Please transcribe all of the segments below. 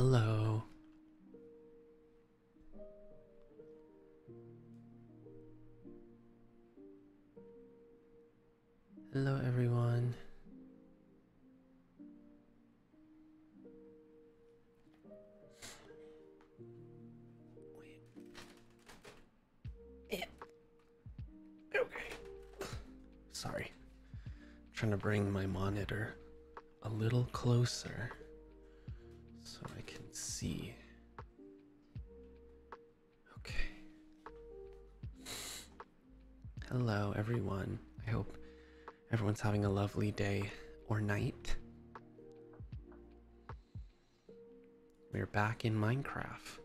Hello. Hello, everyone. Wait. Okay. Sorry. trying to bring my monitor a little closer having a lovely day or night. We're back in Minecraft.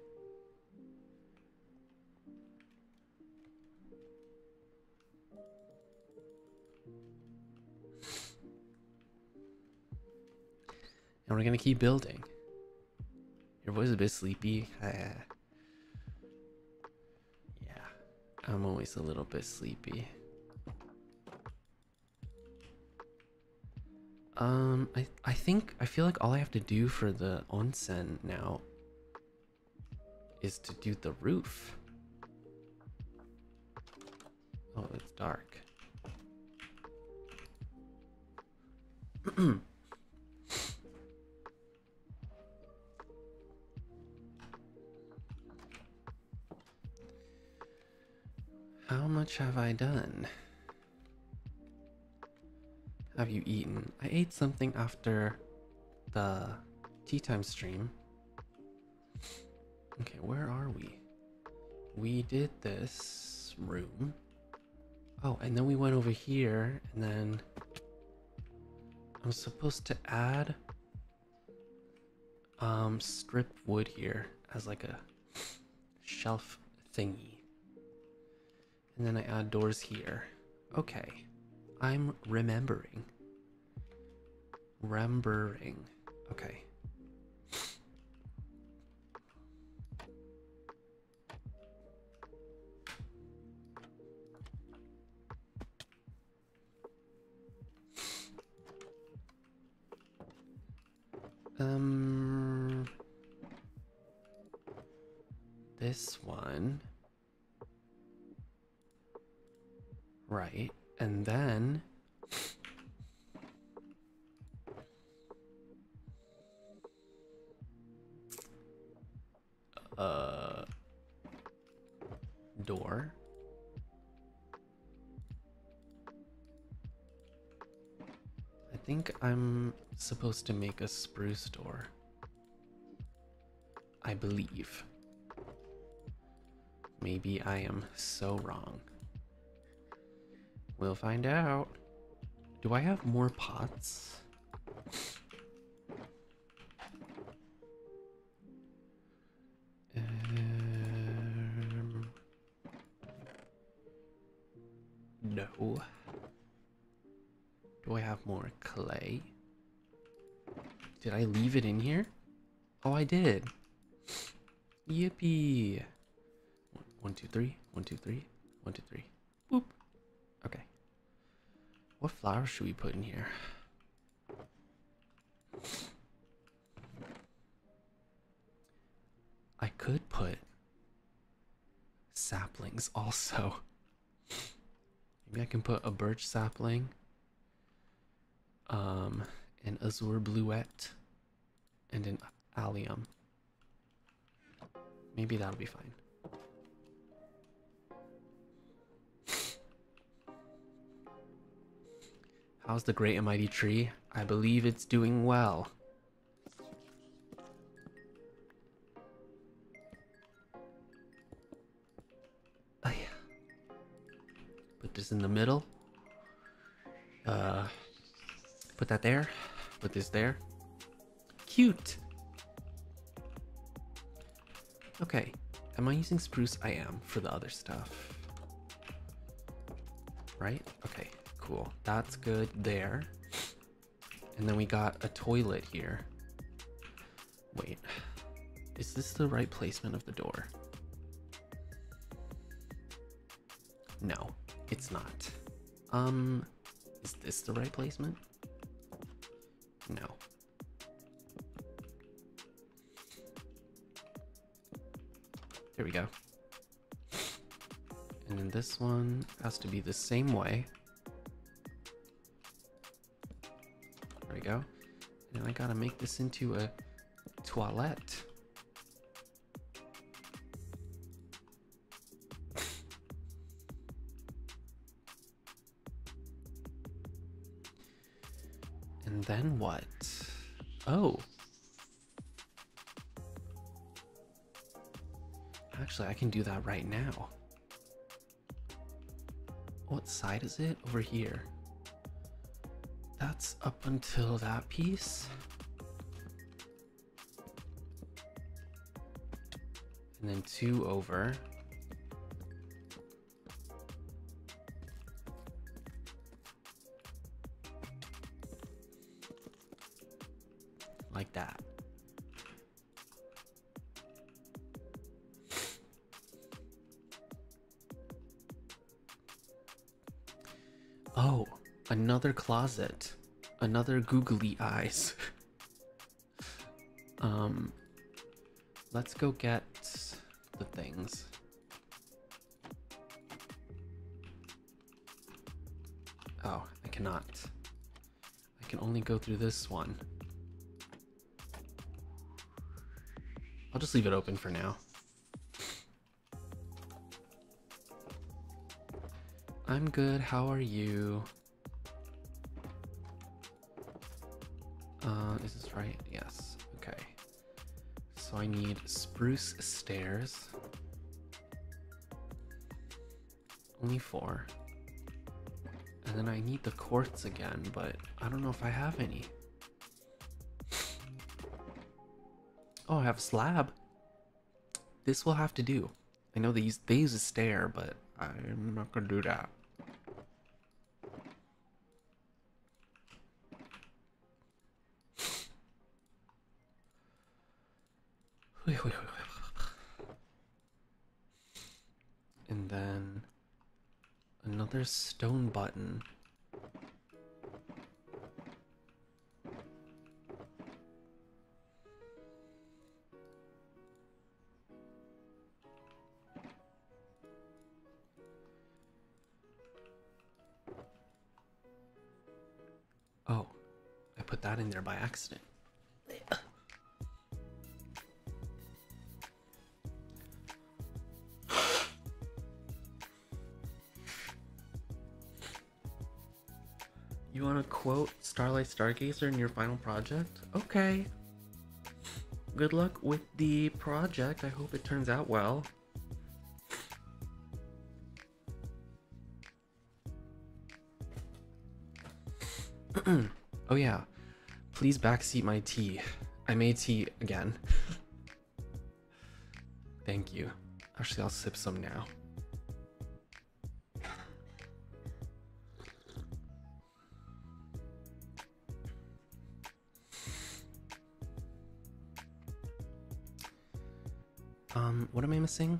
And we're gonna keep building. Your voice is a bit sleepy. Uh, yeah, I'm always a little bit sleepy. Um, I I think I feel like all I have to do for the onsen now is to do the roof. Oh, it's dark. How much have I done? Have you eaten? I ate something after the tea time stream. Okay, where are we? We did this room. Oh, and then we went over here, and then I'm supposed to add um strip wood here as like a shelf thingy. And then I add doors here. Okay. I'm remembering. Remembering. Okay. Um this one Right. And then uh door I think I'm supposed to make a spruce door. I believe. Maybe I am so wrong. We'll find out. Do I have more pots? Um, no. Do I have more clay? Did I leave it in here? Oh, I did. Yippee. One, two, three. One, two, three. One, two, three. Flowers should we put in here? I could put saplings also. Maybe I can put a birch sapling, um, an azure bluet, and an allium. Maybe that'll be fine. How's the great and mighty tree? I believe it's doing well. Oh yeah. Put this in the middle. Uh, put that there. Put this there. Cute. Okay. Am I using spruce? I am for the other stuff. Right? Okay, cool. That's good there. And then we got a toilet here. Wait. Is this the right placement of the door? No, it's not. Um, is this the right placement? No. There we go. And then this one has to be the same way. Gotta make this into a toilet. And then what? Oh. Actually, I can do that right now. What side is it? Over here. That's up until that piece. And then two over. Like that. Oh, another closet. Another googly eyes. um, let's go get the things. Oh, I cannot. I can only go through this one. I'll just leave it open for now. I'm good. How are you? Uh, is this right? Yes. Okay. So I need spruce stairs. Only four. And then I need the quartz again, but I don't know if I have any. Oh, I have slab. This will have to do. I know they use, they use a stair, but I'm not gonna do that. And then another stone button. You want to quote Starlight Stargazer in your final project? Okay. Good luck with the project. I hope it turns out well. oh yeah. Please backseat my tea. I made tea again. Thank you. Actually, I'll sip some now. What am I missing?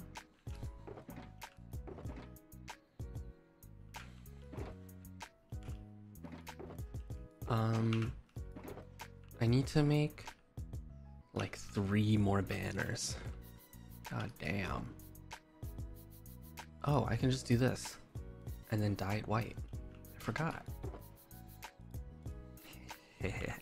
Um, I need to make like three more banners. God damn. Oh, I can just do this and then dye it white. I forgot.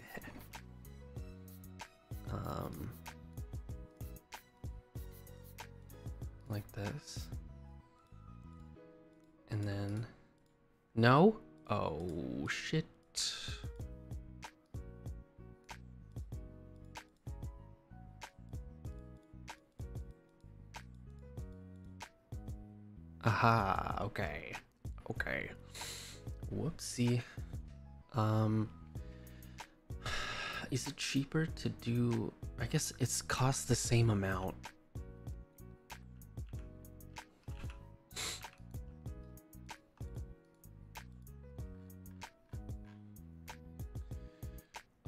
Whoopsie. Um is it cheaper to do I guess it's cost the same amount.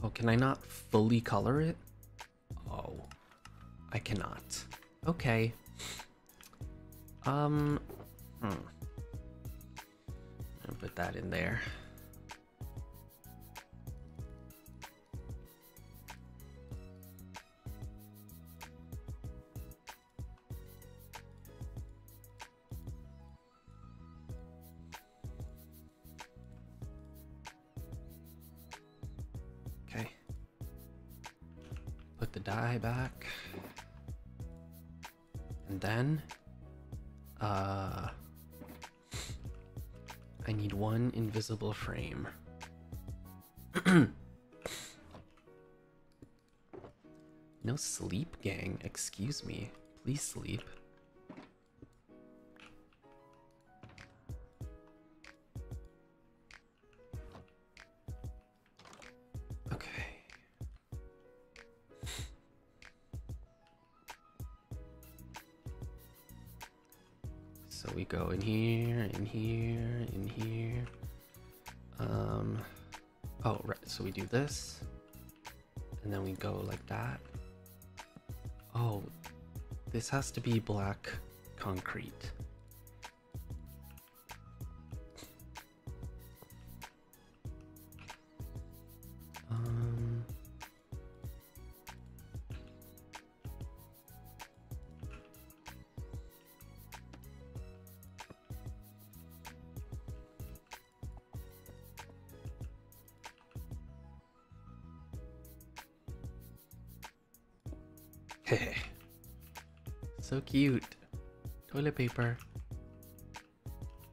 Oh, can I not fully color it? Oh, I cannot. Okay. Um, Hmm. That in there. Invisible frame. no sleep, gang. Excuse me. Please sleep. So we do this, and then we go like that. Oh, this has to be black concrete.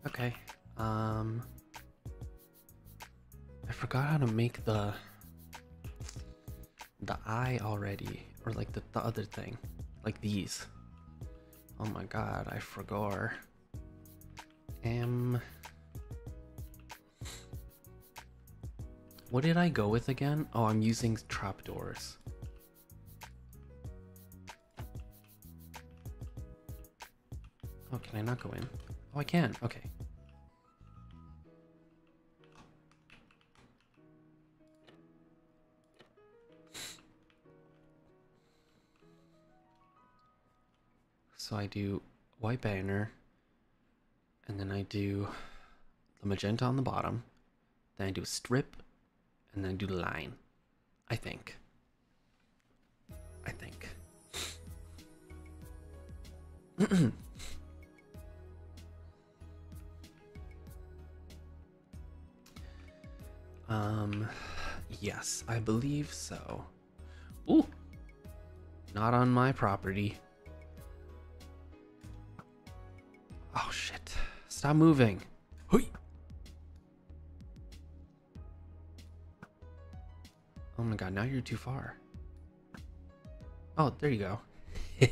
Okay. Um I forgot how to make the the eye already or like the, the other thing. Like these. Oh my god, I forgot. Um What did I go with again? Oh, I'm using trapdoors. I not go in? Oh, I can. Okay. So I do white banner, and then I do the magenta on the bottom, then I do a strip, and then I do the line. I think. I think. um, yes, I believe so. Ooh, not on my property. Oh shit! Stop moving. Hui. Oh my god! Now you're too far. Oh, there you go.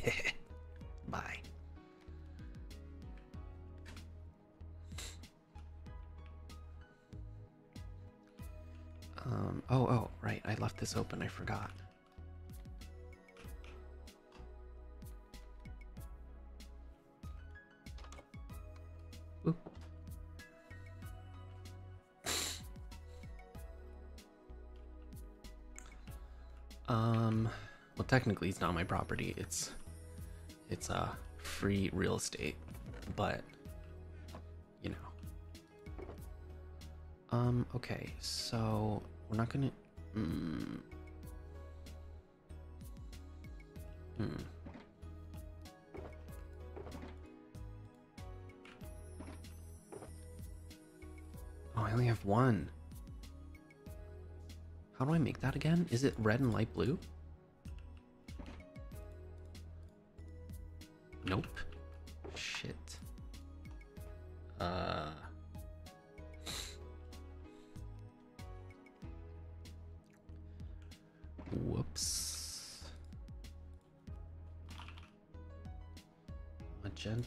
Bye. This open. I forgot. Um, well, technically, it's not my property. It's, it's uh, free real estate, but, you know. Um, okay, so we're not gonna. Mm, hmm. Oh, I only have one. How do I make that again? Is it red and light blue?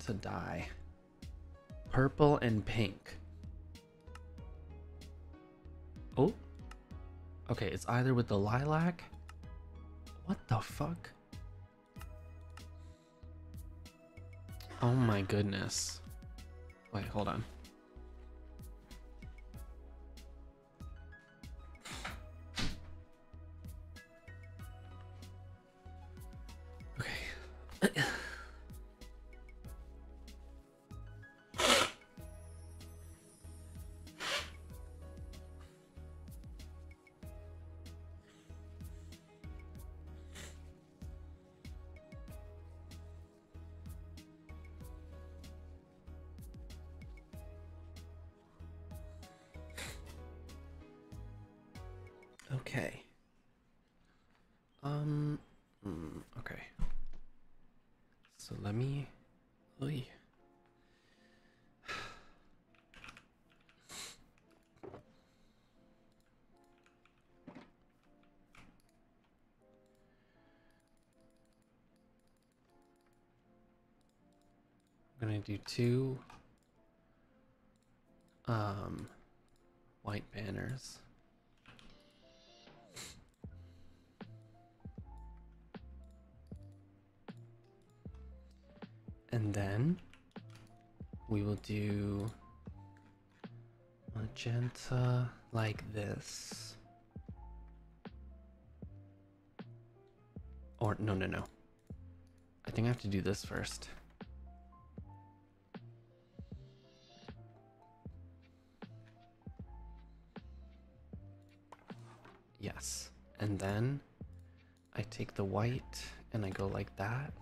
Magenta dye. Purple and pink. Oh. Okay, it's either with the lilac. What the fuck? Oh my goodness. Wait, hold on. Do two um white banners. And then we will do magenta like this. Or, no, no, no. I think I have to do this first. And then I take the white and I go like that.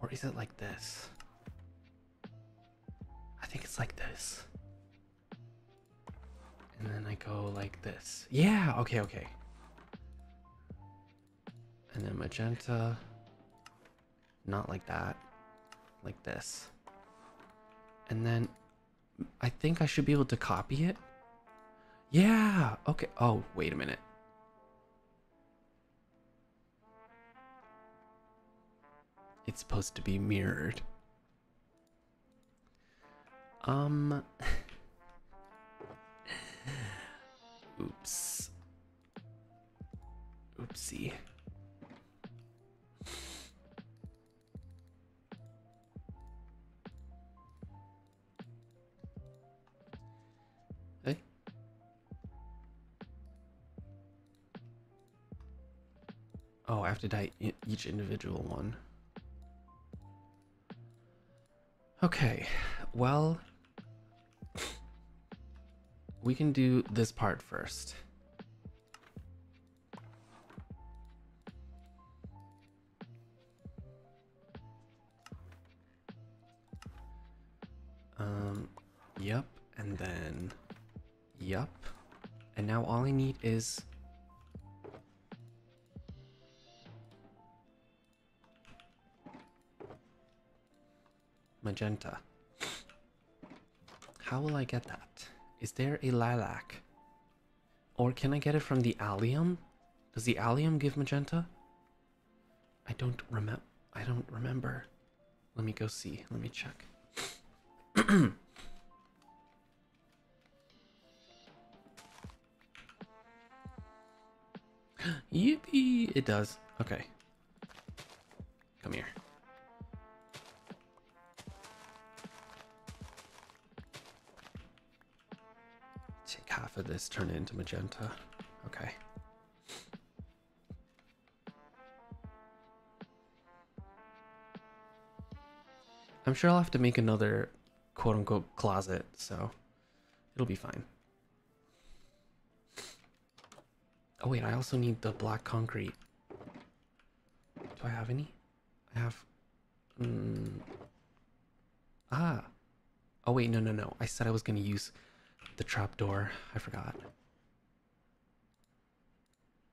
Or is it like this? I think it's like this. And then I go like this. Yeah, okay, okay. And then magenta. Not like that. Like this. And then I think I should be able to copy it. Yeah, okay. Oh, wait a minute. It's supposed to be mirrored. Um. Oops. Oopsie. Hey. Oh, I have to dye e- each individual one. Okay, well, we can do this part first. Um, yep, and then, yep. And now all I need is magenta. How will I get that? Is there a lilac? Or can I get it from the allium? Does the allium give magenta? I don't remember. I don't remember. Let me go see. Let me check. Yippee! It does. Okay. Come here. Of this, turn it into magenta. Okay. I'm sure I'll have to make another quote unquote closet, so it'll be fine. Oh, wait, I also need the black concrete. Do I have any? I have. Mm, ah. Oh, wait, no, no, no. I said I was going to use the trapdoor. I forgot.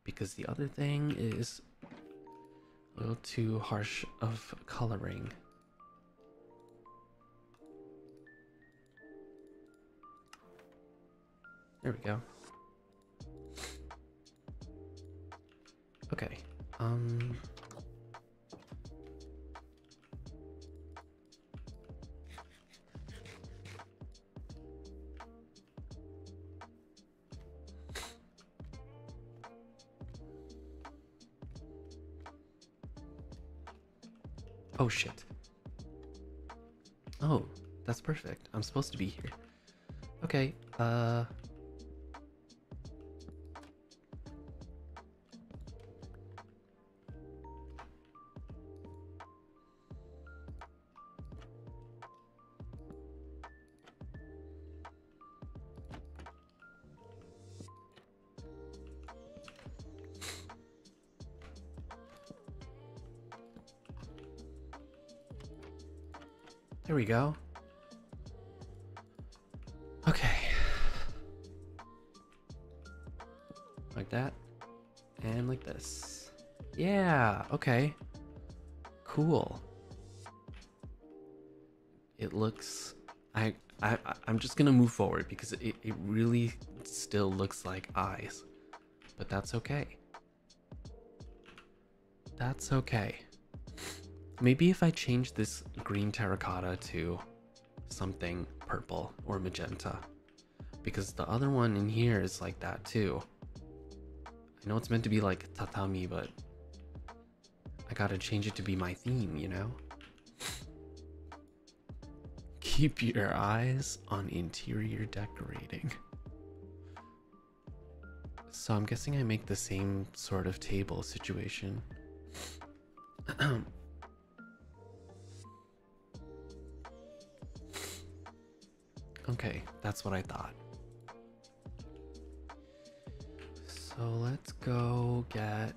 Because the other thing is a little too harsh of coloring. There we go. Okay. Um shit. Oh, that's perfect. I'm supposed to be here. Okay, uh go. Okay. Like that. And like this. Yeah, okay. Cool. it looks I, I I'm just gonna move forward because it, it really still looks like eyes. But that's okay. That's okay. Maybe if I change this green terracotta to something purple or magenta. Because the other one in here is like that too. I know it's meant to be like tatami, but I gotta change it to be my theme, you know? Keep your eyes on interior decorating. So I'm guessing I make the same sort of table situation. okay, that's what I thought. So let's go get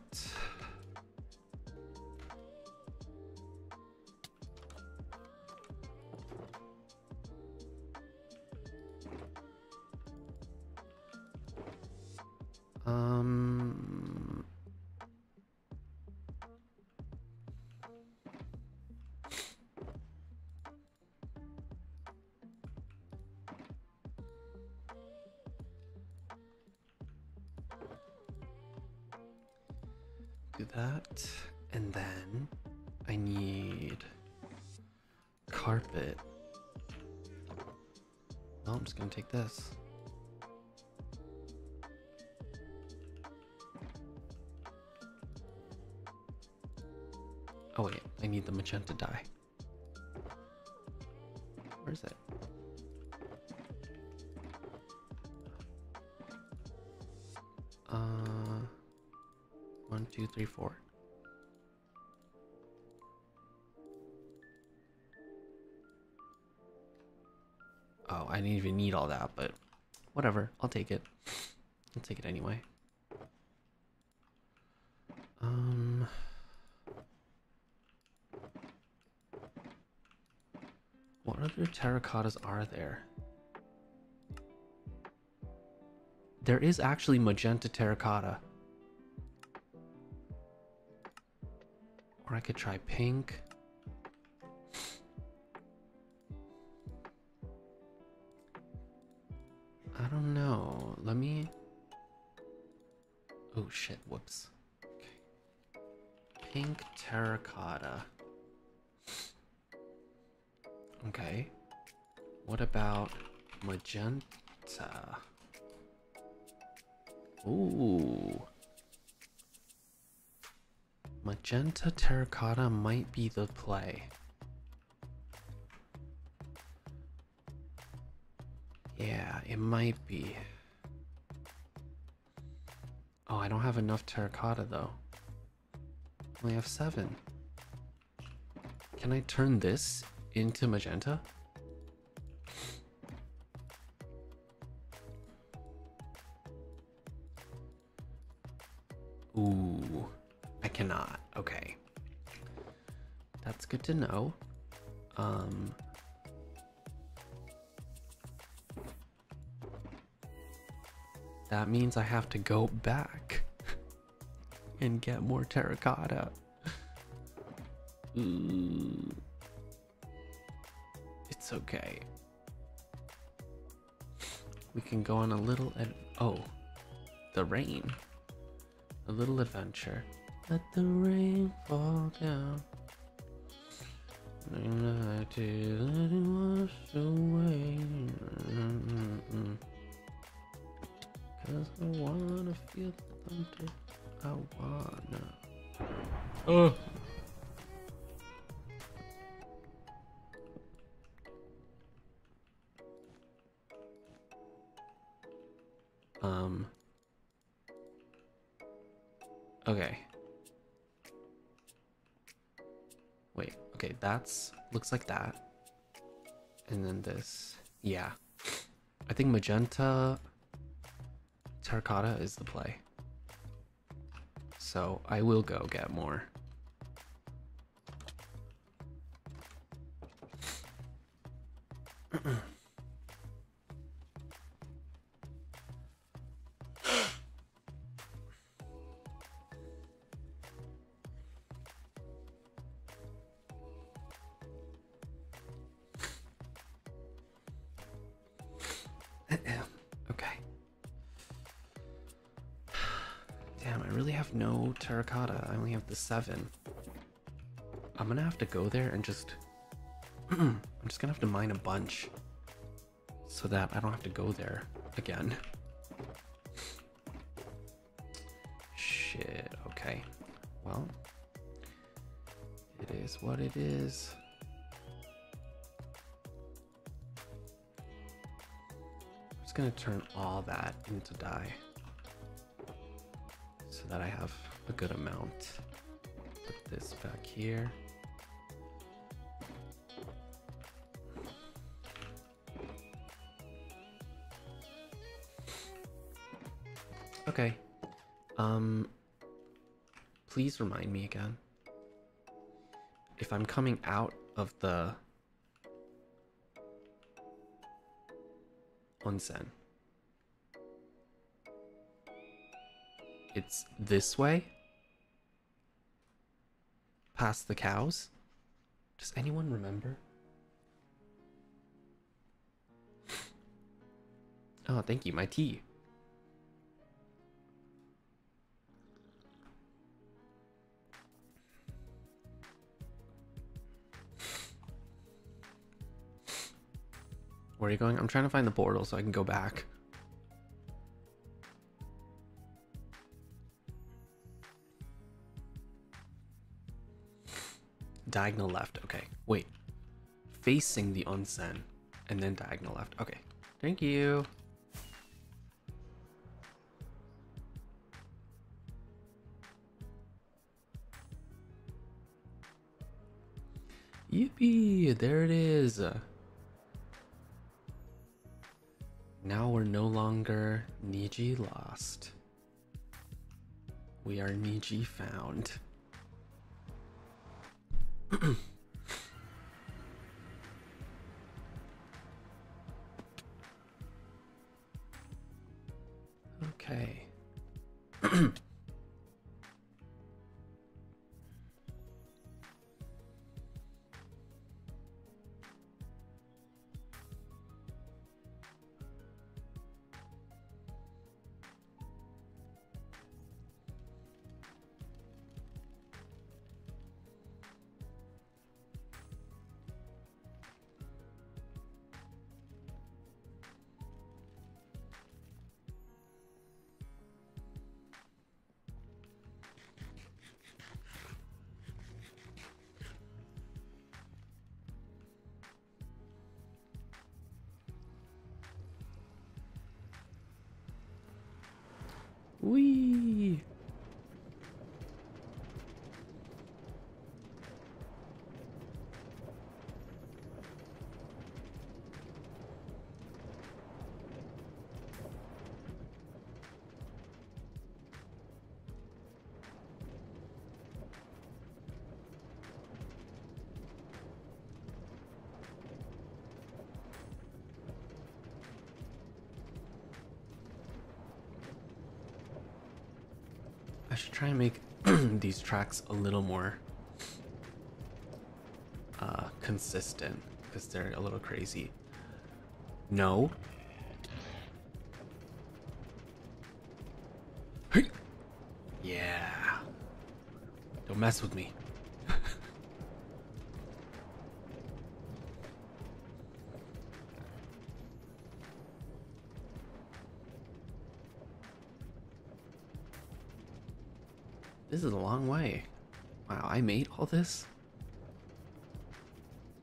Magenta dye. Where is it? Uh, one, two, three, four. Oh, I didn't even need all that, but whatever. I'll take it. I'll take it anyway. Um. What other terracottas are there? There is actually magenta terracotta. Or I could try pink. Magenta? Ooh. Magenta terracotta might be the play. Yeah, it might be. Oh, I don't have enough terracotta though. I only have seven. Can I turn this into magenta? Cannot. Okay. That's good to know. Um That means I have to go back and get more terracotta. Ooh. It's okay. We can go on a little oh, the rain. A little adventure. Let the rain fall down. And I did let it wash away. Cause I wanna feel thunder. I wanna. Oh. Um. Okay. Wait, okay, that's looks like that. And then this. Yeah. I think magenta terracotta is the play. So I will go get more. seven. I'm gonna have to go there and just. I'm just gonna have to mine a bunch so that I don't have to go there again. Shit, okay. Well, it is what it is. I'm just gonna turn all that into dye so that I have a good amount. This back here. Okay. Um please remind me again. If I'm coming out of the onsen. It's this way? Past the cows? Does anyone remember? Oh, thank you, my tea. Where are you going? I'm trying to find the portal so I can go back. Diagonal left. Okay. Wait. Facing the onsen and then diagonal left. Okay. Thank you. Yippee! There it is. Now we're no longer Niji lost. We are Niji found. Okay. I should try and make these tracks a little more uh, consistent because they're a little crazy. No. Hey. Yeah. Don't mess with me. This is a long way. Wow, I made all this?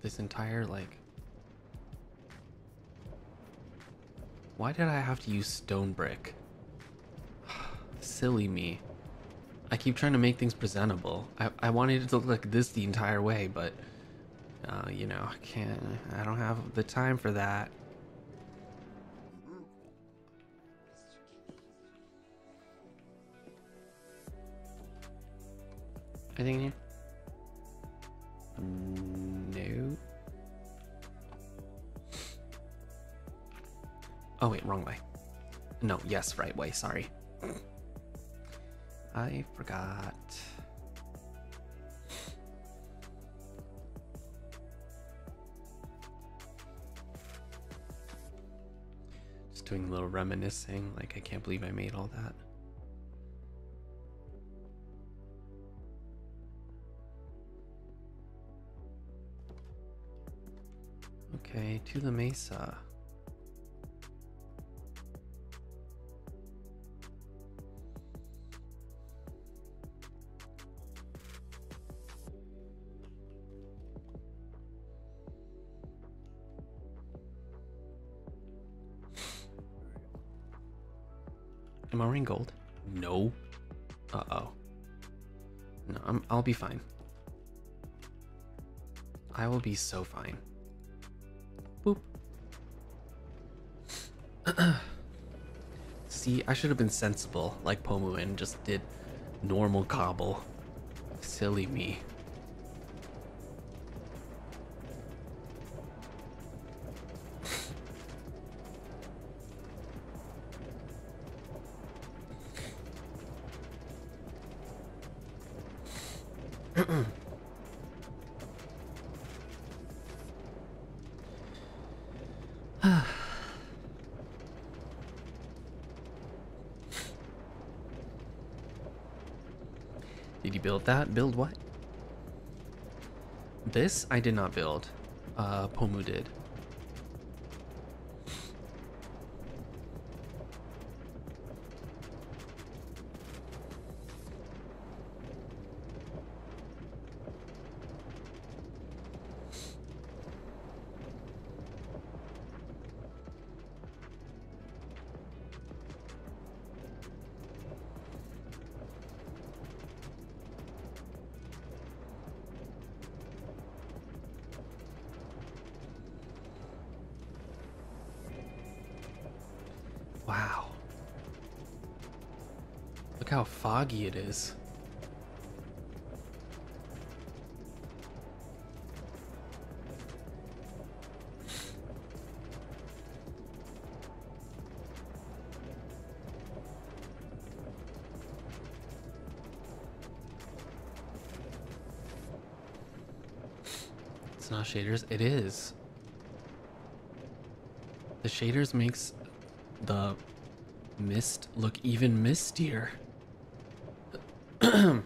This entire, like... Why did I have to use stone brick? Silly me. I keep trying to make things presentable. I, I wanted it to look like this the entire way, but... Uh, you know, I can't... I don't have the time for that. Anything in here? No. Oh wait, wrong way. No, yes, right way, sorry. I forgot. Just doing a little reminiscing, like I can't believe I made all that. To the mesa. Am I wearing gold? No. Uh oh. No, I'm, I'll be fine. I will be so fine. See, I should have been sensible like Pomu and just did normal cobble. Silly me. Build what? This I did not build. Uh, Pomu did. Shaders, it is. The shaders makes the mist look even mistier. the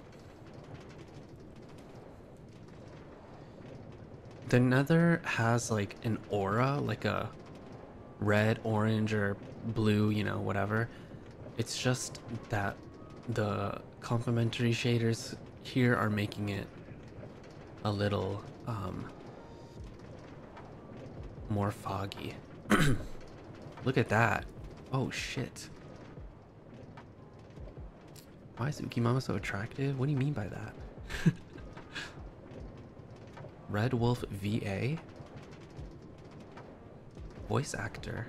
nether has like an aura, like a red, orange, or blue, you know, whatever. It's just that the complementary shaders here are making it a little um, more foggy. Look at that. Oh shit. Why is Ukimama so attractive? What do you mean by that? Red Wolf VA? Voice actor.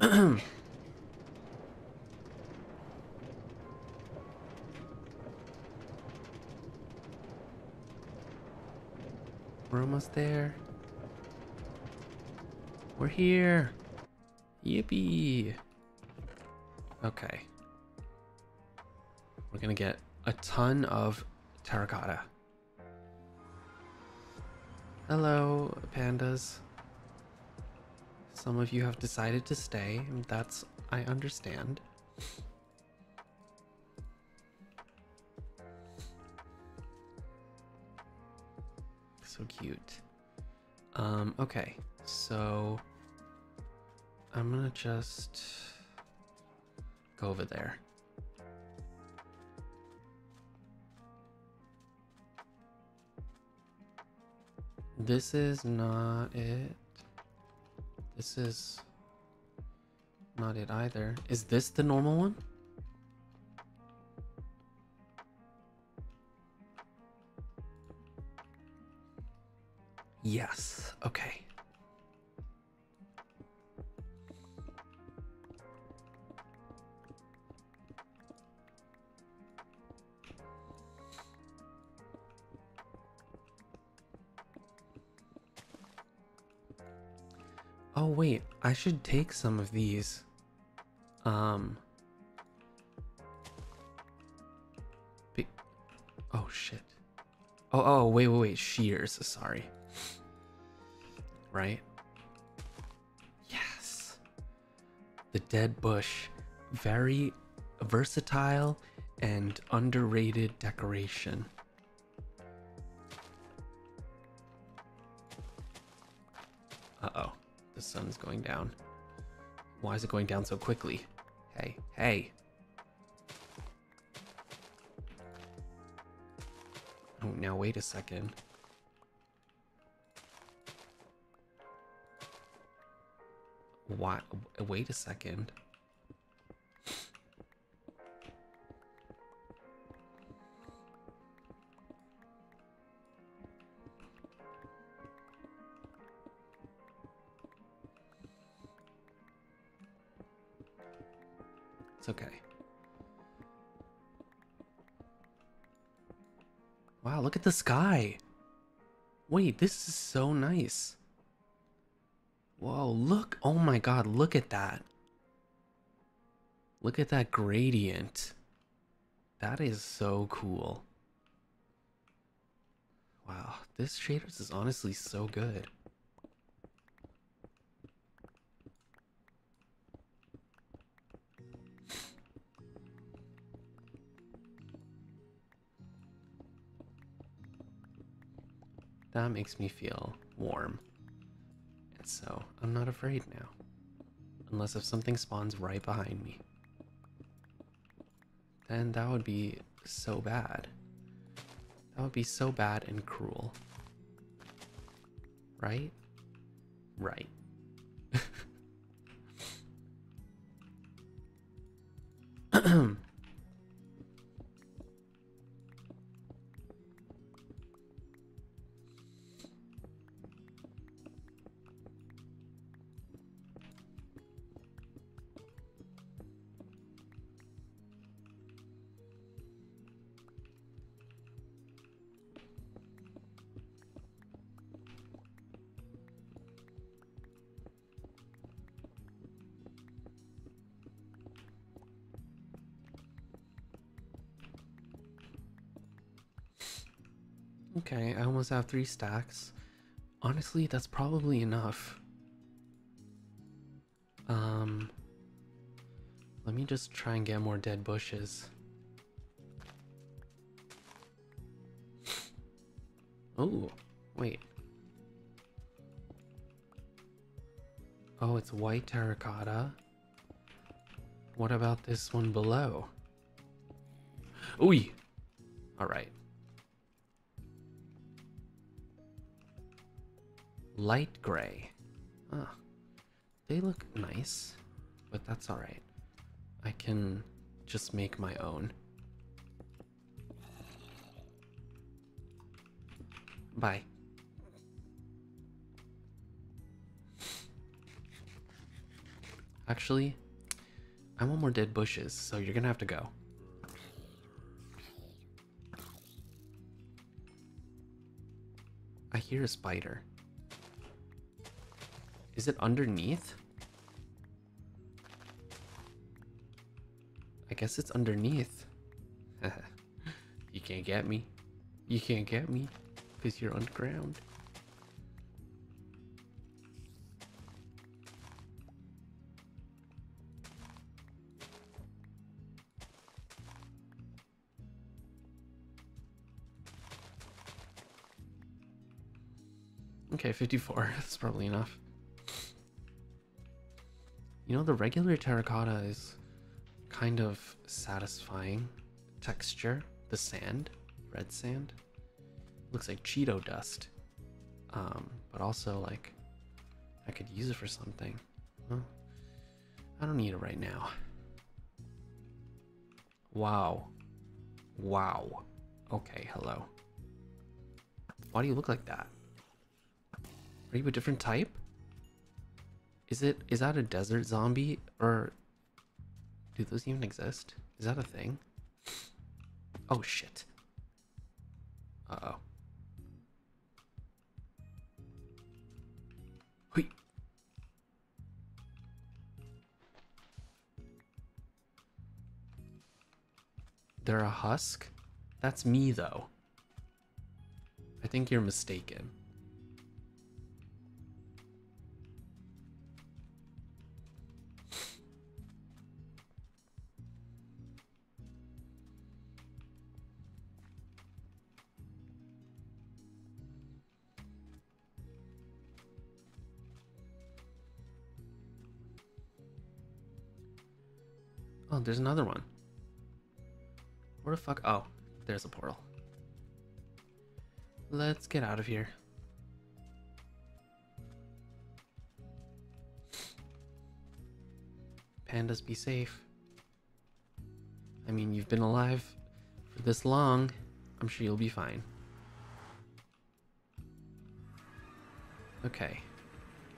almost there. We're here. Yippee. Okay. We're gonna get a ton of terracotta. Hello, pandas. Some of you have decided to stay, and that's, I understand. Um, okay, so I'm gonna just go over there. This is not it. This is not it either. Is this the normal one? Yes. Okay. Oh wait, I should take some of these. Um. Oh shit. Oh oh wait wait wait shears. Sorry. Right. Yes. The dead bush, very versatile and underrated decoration. Uh oh, the sun's going down. Why is it going down so quickly? Hey, hey. Oh, now wait a second. Why? Wait a second. It's okay. Wow, look at the sky. Wait, this is so nice. Whoa, look. Oh my god, look at that. Look at that gradient. That is so cool. Wow, this shaders is honestly so good. That makes me feel warm. So, I'm not afraid now. Unless if something spawns right behind me. Then that would be so bad. That would be so bad and cruel. Right? Right. I have three stacks. Honestly, that's probably enough. Um, let me just try and get more dead bushes. Oh, wait. Oh, it's white terracotta. What about this one below? Ooh. Light gray. Ah, they look nice, but that's all right. I can just make my own. Bye. Actually, I want more dead bushes, so you're gonna have to go. I hear a spider. Is it underneath? I guess it's underneath. you can't get me. You can't get me because you're underground. Okay, 54. That's probably enough. You know, the regular terracotta is kind of satisfying texture. The sand, red sand, looks like Cheeto dust. Um, but also like I could use it for something. I don't need it right now. Wow. Wow. Okay, hello. Why do you look like that? Are you a different type? Is it is that a desert zombie or do those even exist? Is that a thing? Oh shit. Uh-oh. They're a husk? That's me though. I think you're mistaken. Oh, there's another one. Where the fuck? Oh, there's a portal. Let's get out of here. Pandas, be safe. I mean, you've been alive for this long. I'm sure you'll be fine. Okay.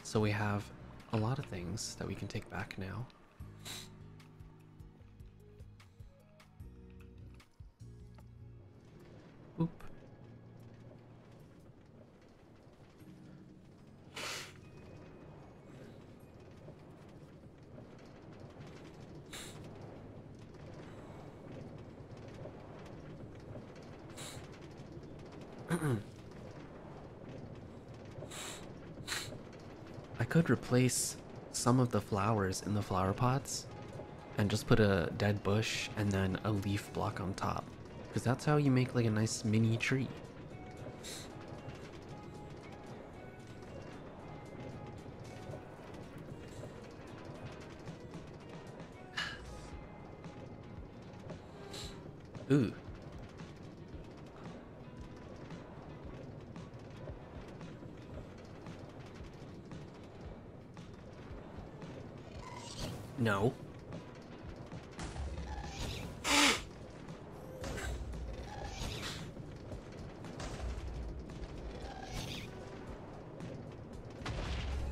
So we have a lot of things that we can take back now. Replace some of the flowers in the flower pots and just put a dead bush and then a leaf block on top. Because that's how you make like a nice mini tree. Ooh. No.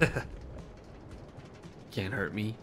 Can't hurt me.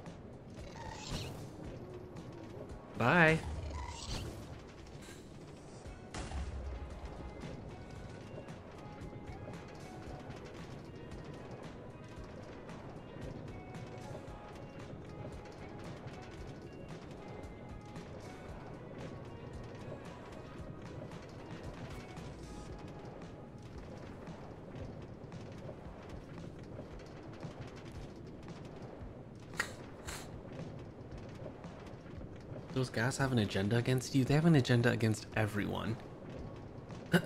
Guys have an agenda against you? They have an agenda against everyone.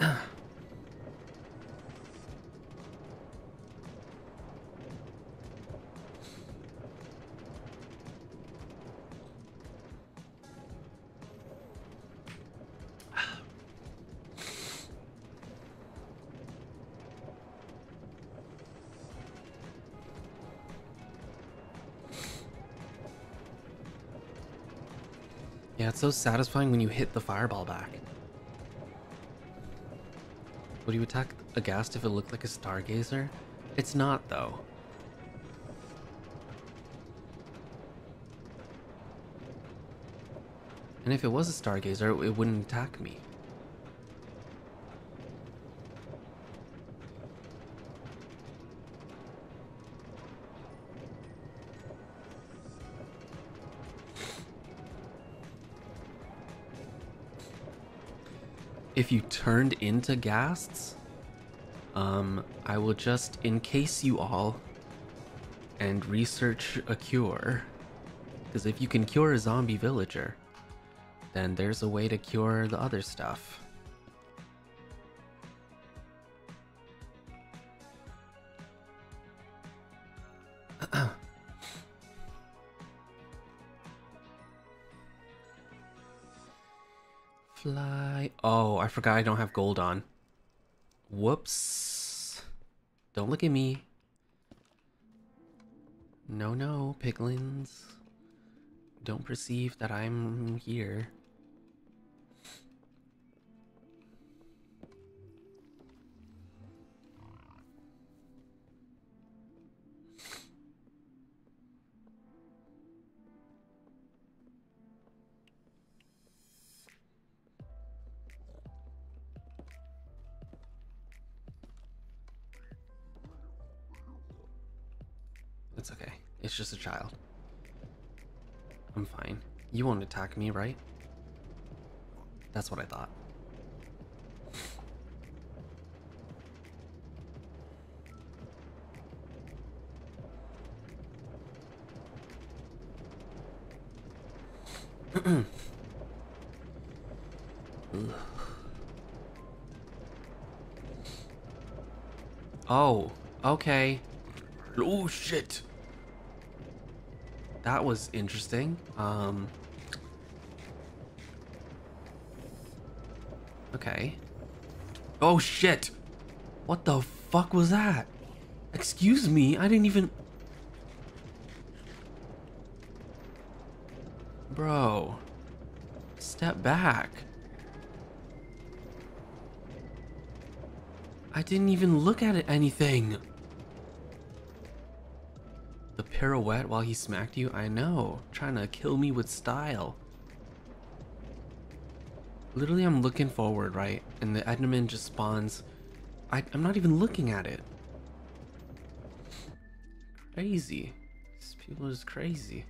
it's so satisfying when you hit the fireball back. Would you attack a ghast if it looked like a stargazer? It's not, though. And if it was a stargazer, it wouldn't attack me. If you turned into ghasts, um, I will just encase you all and research a cure. Because if you can cure a zombie villager, then there's a way to cure the other stuff. I forgot I don't have gold on. Whoops. Don't look at me. No, no, piglins. Don't perceive that I'm here. Just a child. I'm fine. You won't attack me, right? That's what I thought. oh, okay. Oh shit that was interesting. Um, okay. Oh shit! What the fuck was that? Excuse me, I didn't even... Bro. Step back. I didn't even look at it, anything. Pirouette while he smacked you? I know. Trying to kill me with style. Literally, I'm looking forward, right? And the Enderman just spawns. I, I'm not even looking at it. Crazy. These people are just crazy.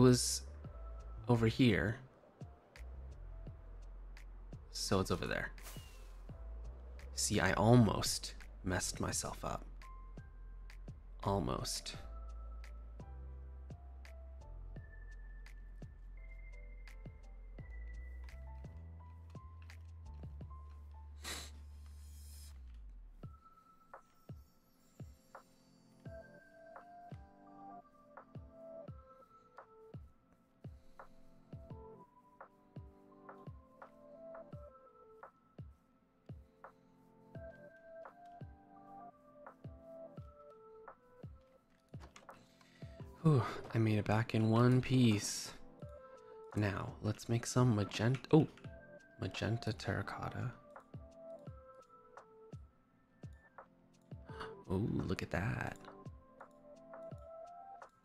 Was over here. So it's over there. See, I almost messed myself up. Almost. Back in one piece. Now, let's make some magenta. Oh, magenta terracotta. Oh, look at that.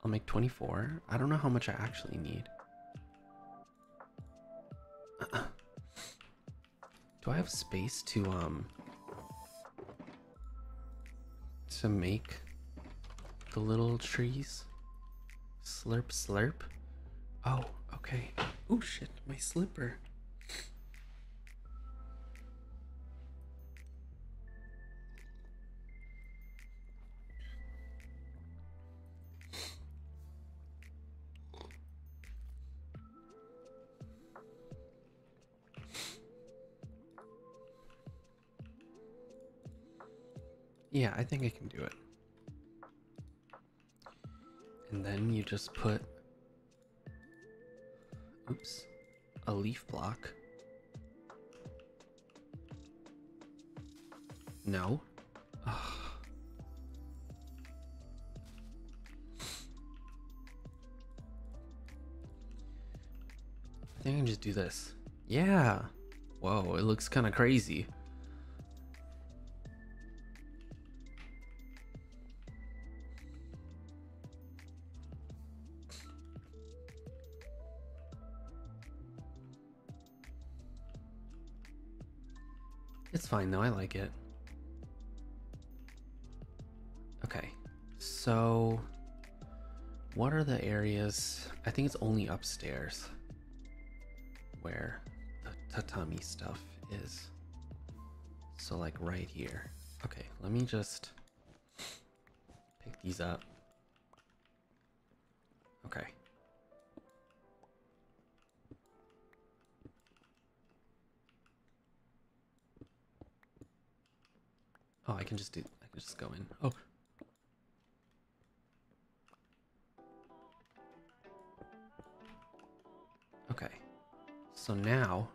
I'll make 24. I don't know how much I actually need. Do I have space to, um, to make the little trees? Slurp, slurp. Oh, okay. Oh shit, my slipper. Yeah, I think I can do it. And then you just put, oops, a leaf block. No. Ugh. I think I can just do this. Yeah. Whoa, it looks kind of crazy. Fine though, I like it. Okay, so what are the areas? I think it's only upstairs where the tatami stuff is. So, like right here. Okay, let me just pick these up. Okay. Oh, I can just do, I can just go in. Oh. Okay. So now.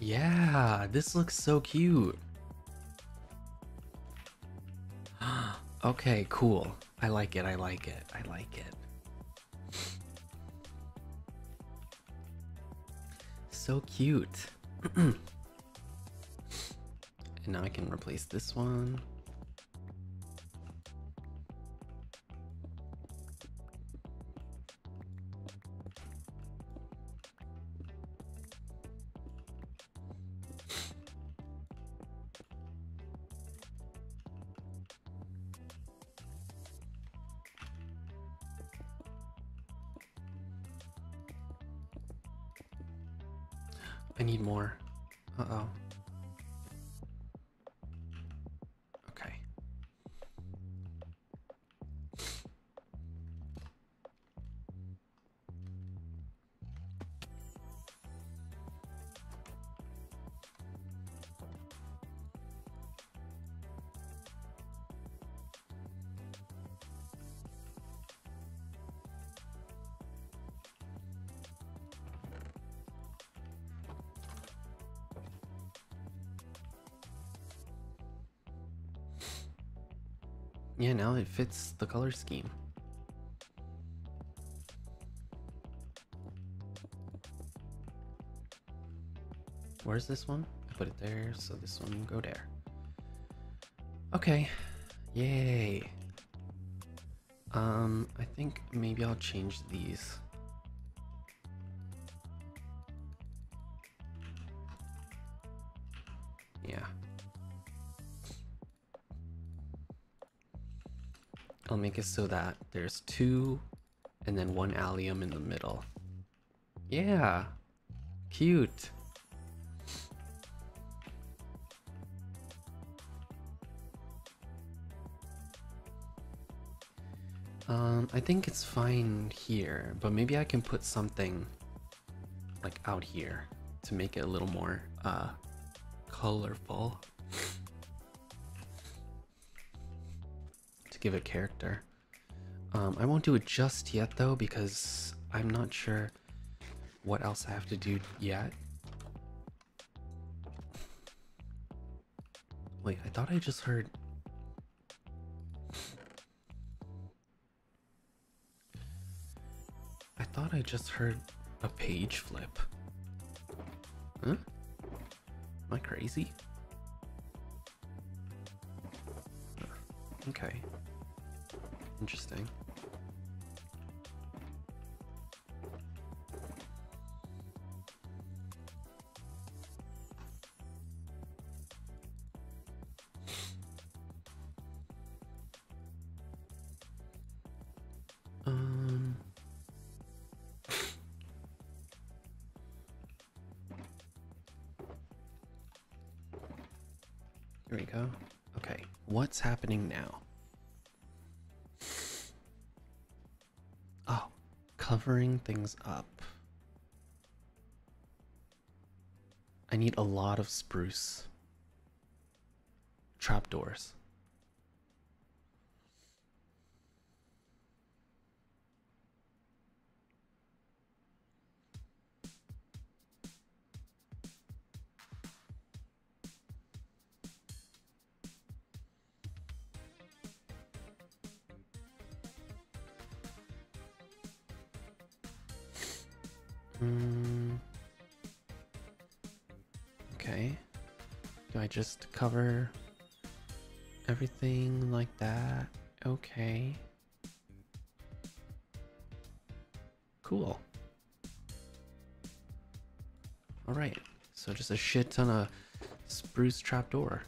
Yeah, this looks so cute. okay, cool. I like it, I like it, I like it. So cute. and now I can replace this one. Yeah, now it fits the color scheme. Where's this one? I put it there, so this one go there. Okay. Yay. Um, I think maybe I'll change these. Make it so that there's two and then one allium in the middle. Yeah. Cute. Um, I think it's fine here, but maybe I can put something like out here to make it a little more uh colorful. Give it character. Um, I won't do it just yet though because I'm not sure what else I have to do yet. Wait, I thought I just heard. I thought I just heard a page flip. Huh? Am I crazy? Okay. Interesting. Um. Here we go. Okay, what's happening now? Covering things up. I need a lot of spruce. Trapdoors. Just cover everything like that? Okay. Cool. Alright, so just a shit ton of spruce trapdoor.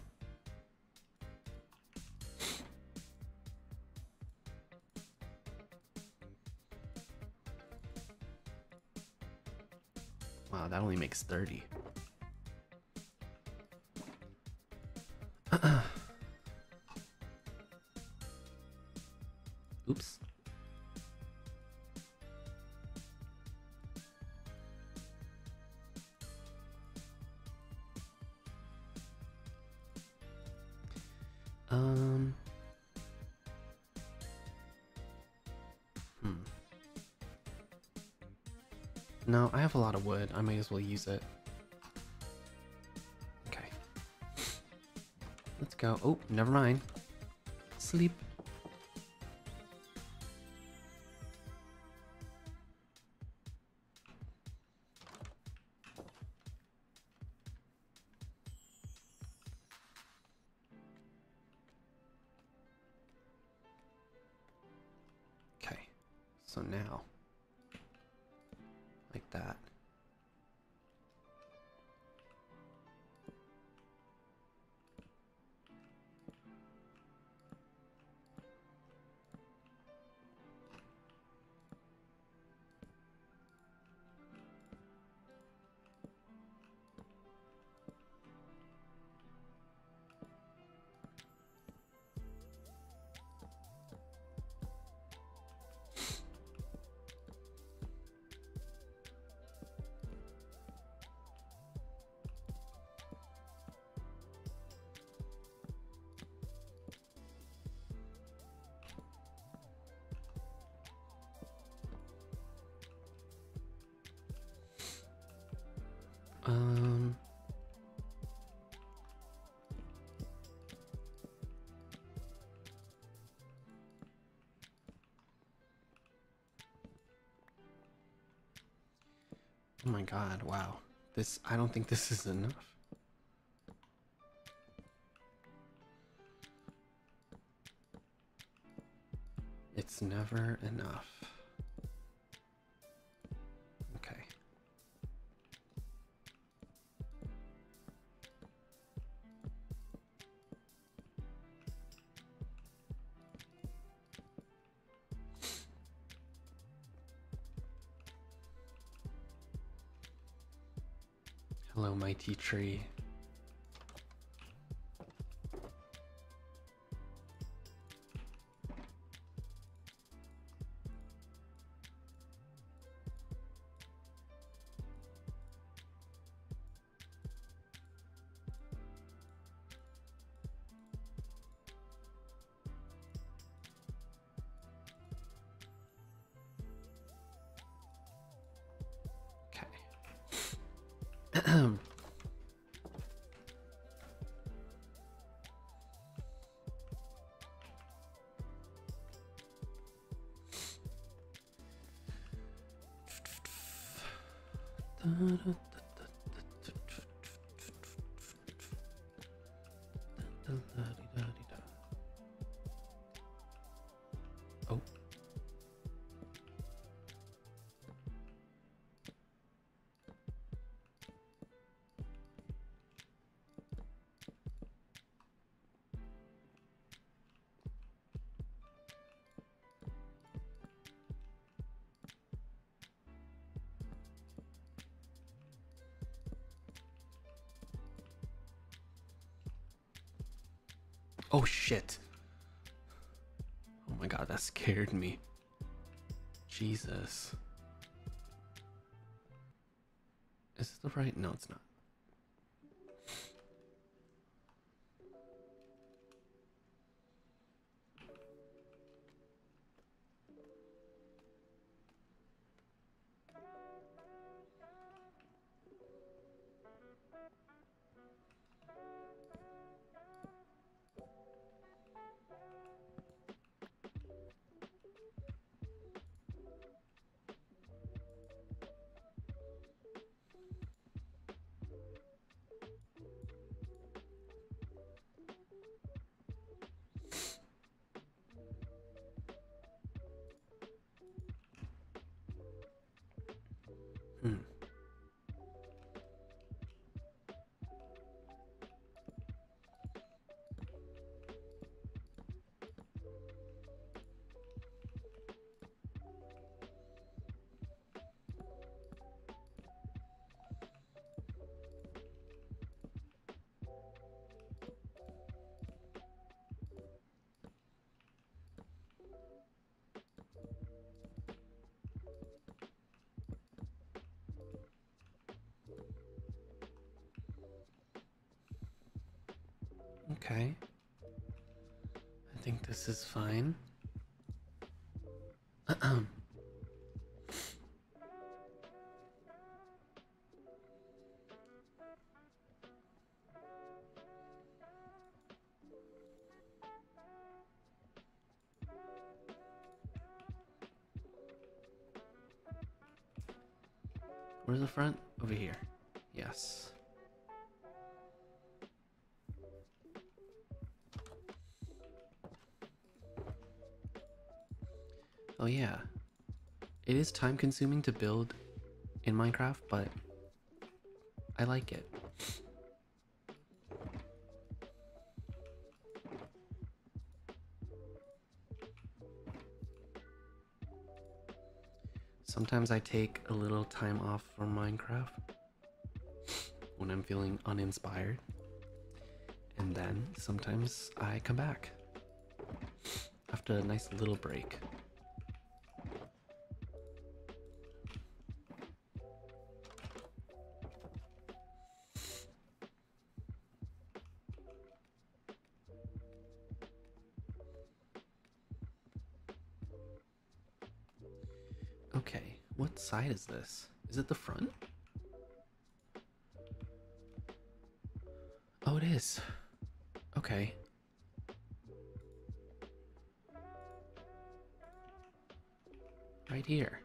Wow, that only makes 30. as well use it. Okay. Let's go. Oh, never mind. Sleep. Wow. This, I don't think this is enough. It's never enough. Tree. Oh shit. Oh my god, that scared me. Jesus. Is this the right? No, it's not. Okay. I think this is fine. Where's the front? Over here. Oh yeah. It is time consuming to build in Minecraft, but I like it. Sometimes I take a little time off from Minecraft when I'm feeling uninspired. And then sometimes I come back after a nice little break. Side is this? Is it the front? Oh, it is. Okay. Right here.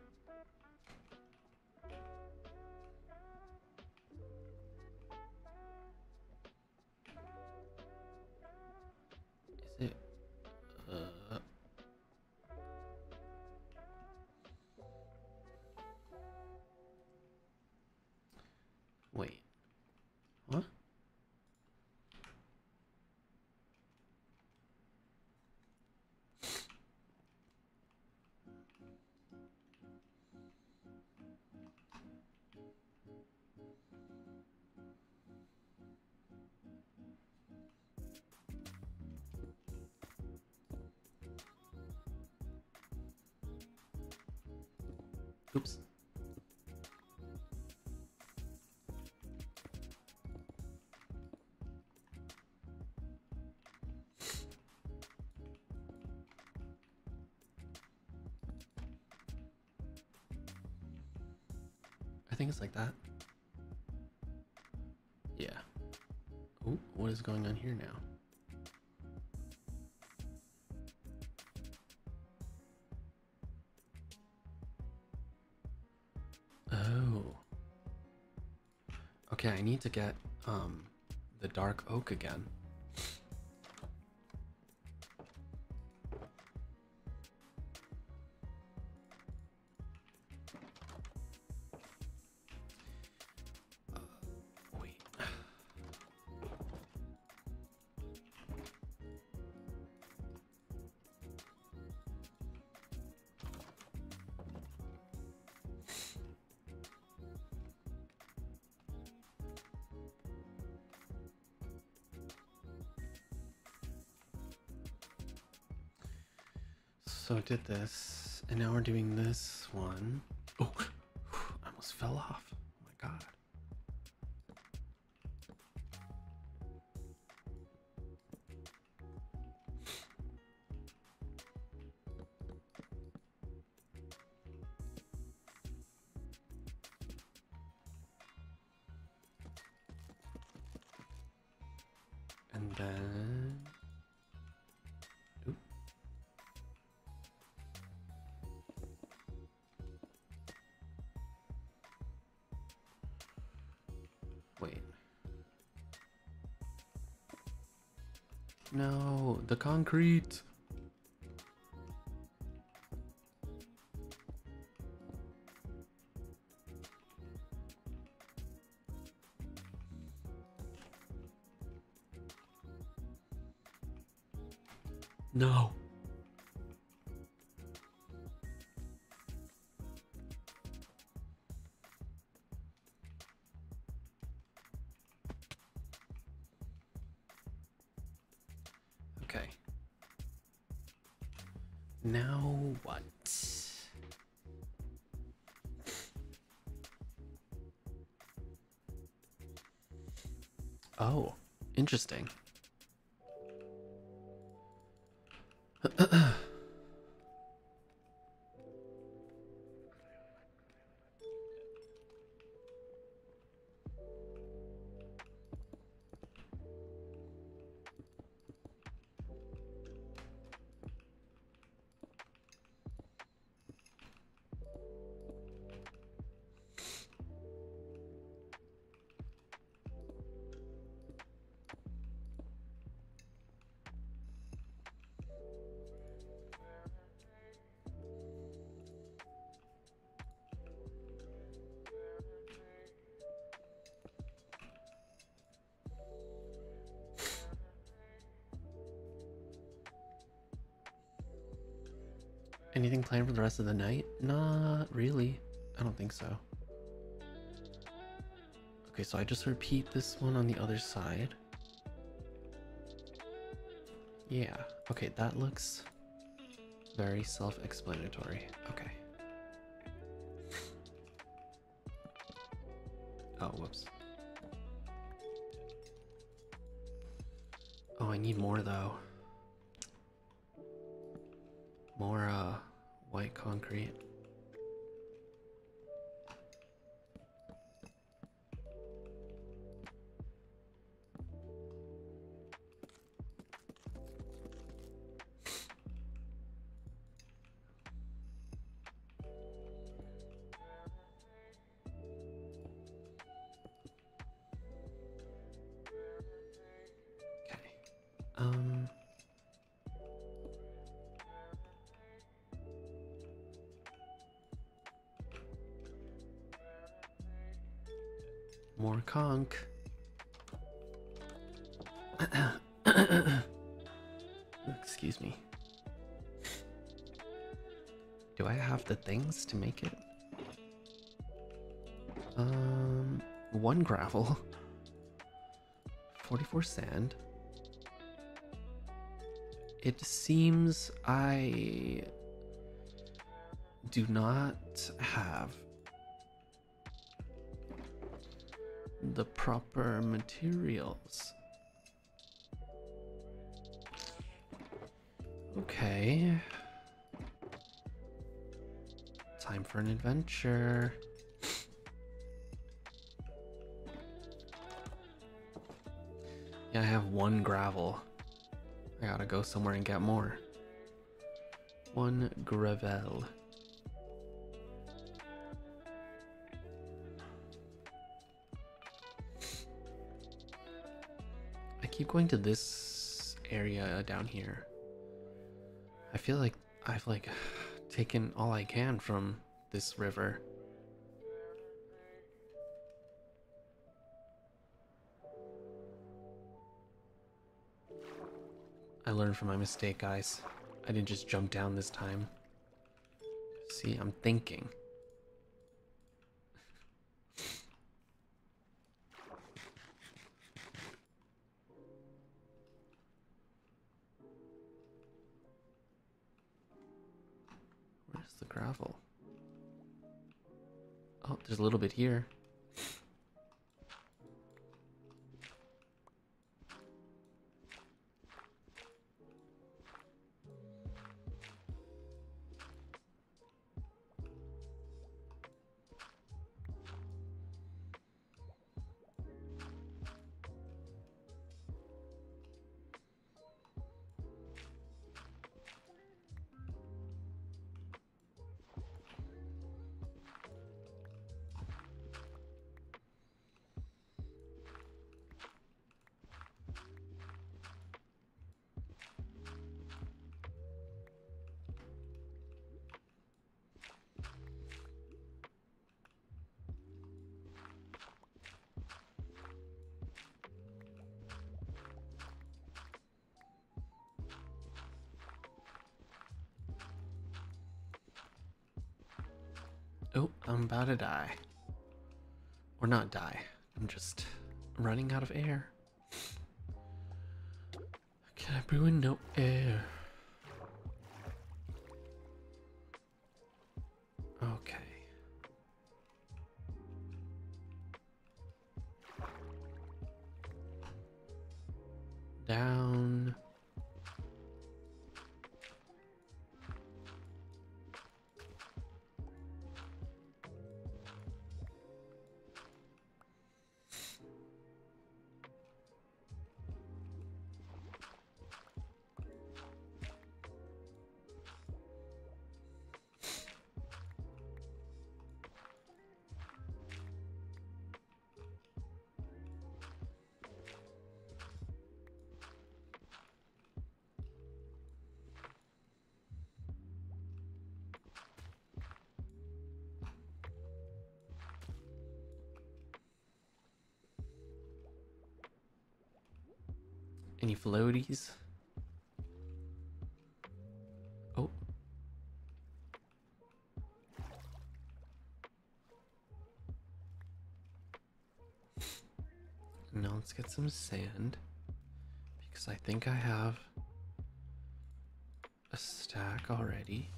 It's like that. Yeah. Ooh, what is going on here now? Oh. Okay, I need to get um the dark oak again. Did this, and now we're doing this one. Oh, I almost fell off. Oh my god. And then. Concrete. Interesting. Anything planned for the rest of the night? Not really. I don't think so. Okay, so I just repeat this one on the other side. Yeah, okay, that looks very self-explanatory. Okay. Things to make it? Um, one gravel, 44 sand. It seems I do not have the proper materials. Okay. For an adventure. Yeah, I have one gravel. I gotta go somewhere and get more. One gravel. I keep going to this area down here. I feel like I've like taken all I can from this river. I learned from my mistake, guys. I didn't just jump down this time. See, I'm thinking. Where's the gravel? There's a little bit here. Oh, I'm about to die. Or not die. I'm just running out of air. Can I brew in no air? floaties. Oh. now let's get some sand. Because I think I have a stack already.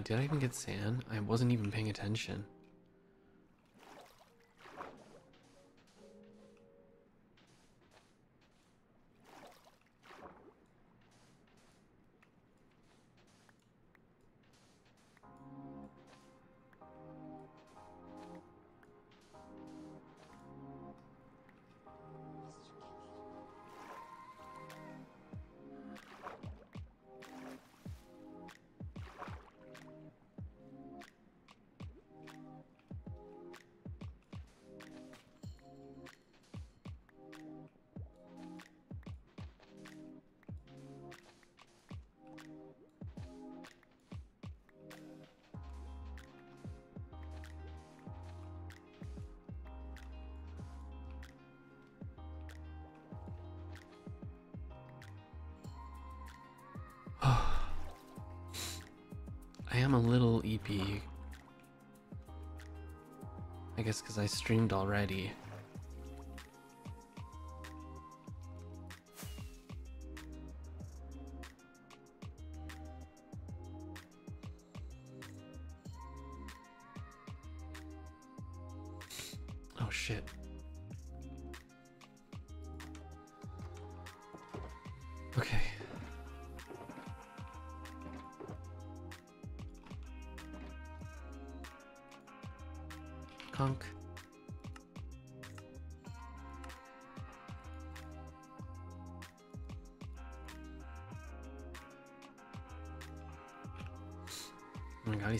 Did I even get sand? I wasn't even paying attention. Streamed already.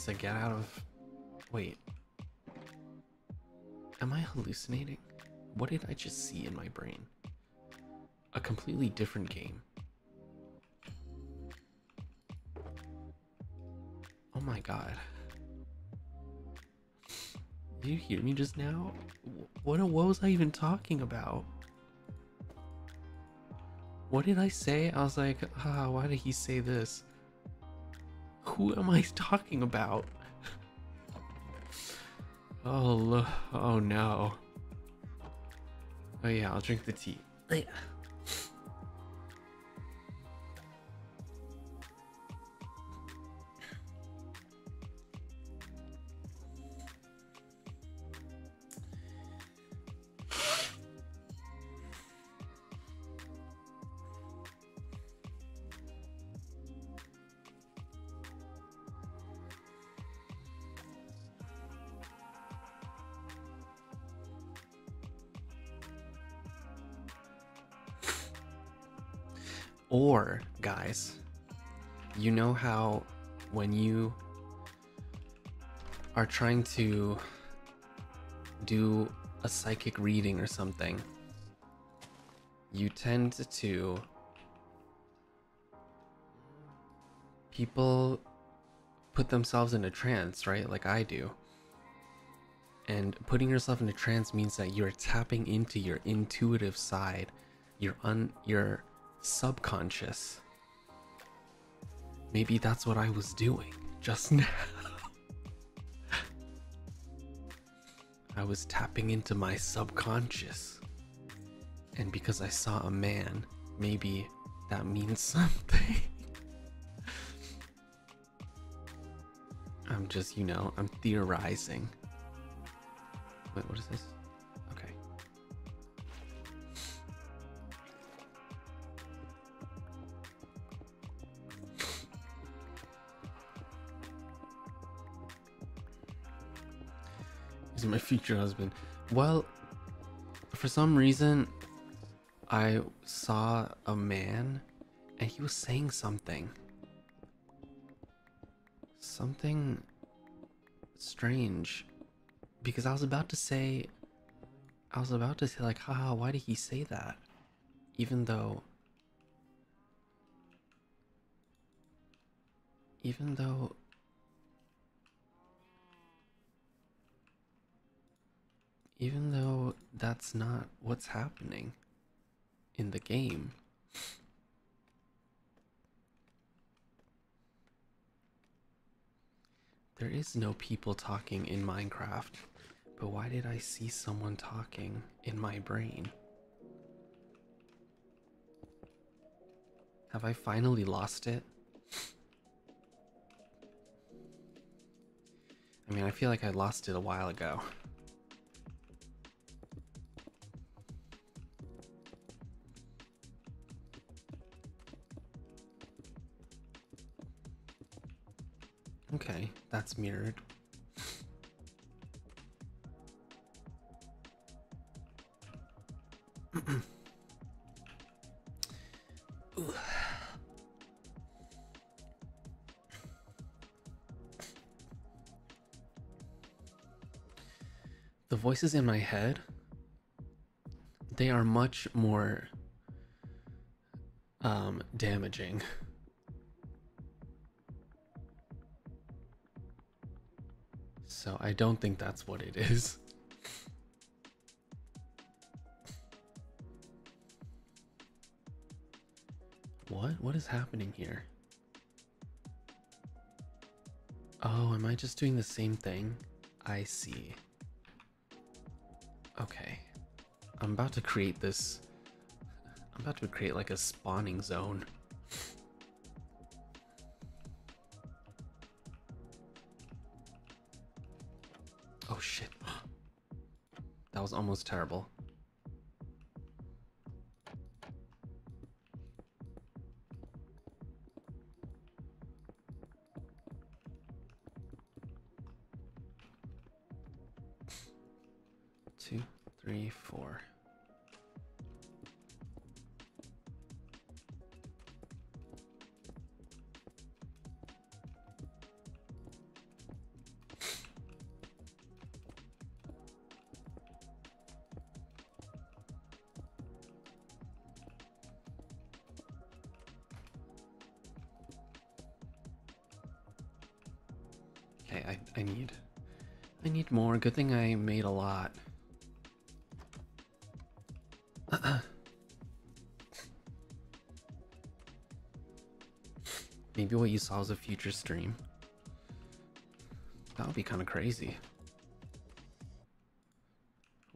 Oh said get out of. Wait. Am I hallucinating? What did I just see in my brain? A completely different game. Oh my god. Did you hear me just now? What, what was I even talking about? What did I say? I was like, ah, why did he say this? Who am I talking about? oh, oh no. Oh yeah, I'll drink the tea. Or, guys, you know how when you are trying to do a psychic reading or something, you tend to. People put themselves in a trance, right? Like I do. And putting yourself in a trance means that you're tapping into your intuitive side, your un your subconscious. Maybe that's what I was doing just now. I was tapping into my subconscious. And because I saw a man, maybe that means something. I'm just, you know, I'm theorizing. Wait, what is this? My future husband. Well, for some reason, I saw a man and he was saying something. Something strange because I was about to say I was about to say like haha why did he say that even though even though even though that's not what's happening in the game there is no people talking in Minecraft, but why did I see someone talking in my brain? Have I finally lost it? I mean, I feel like I lost it a while ago. Okay, that's mirrored. the voices in my head they are much more um damaging i don't think that's what it is what what is happening here oh am i just doing the same thing i see Okay. I'm about to create this. I'm about to create like a spawning zone. That was almost terrible. Good thing I made a lot. Maybe what you saw was a future stream. That would be kind of crazy.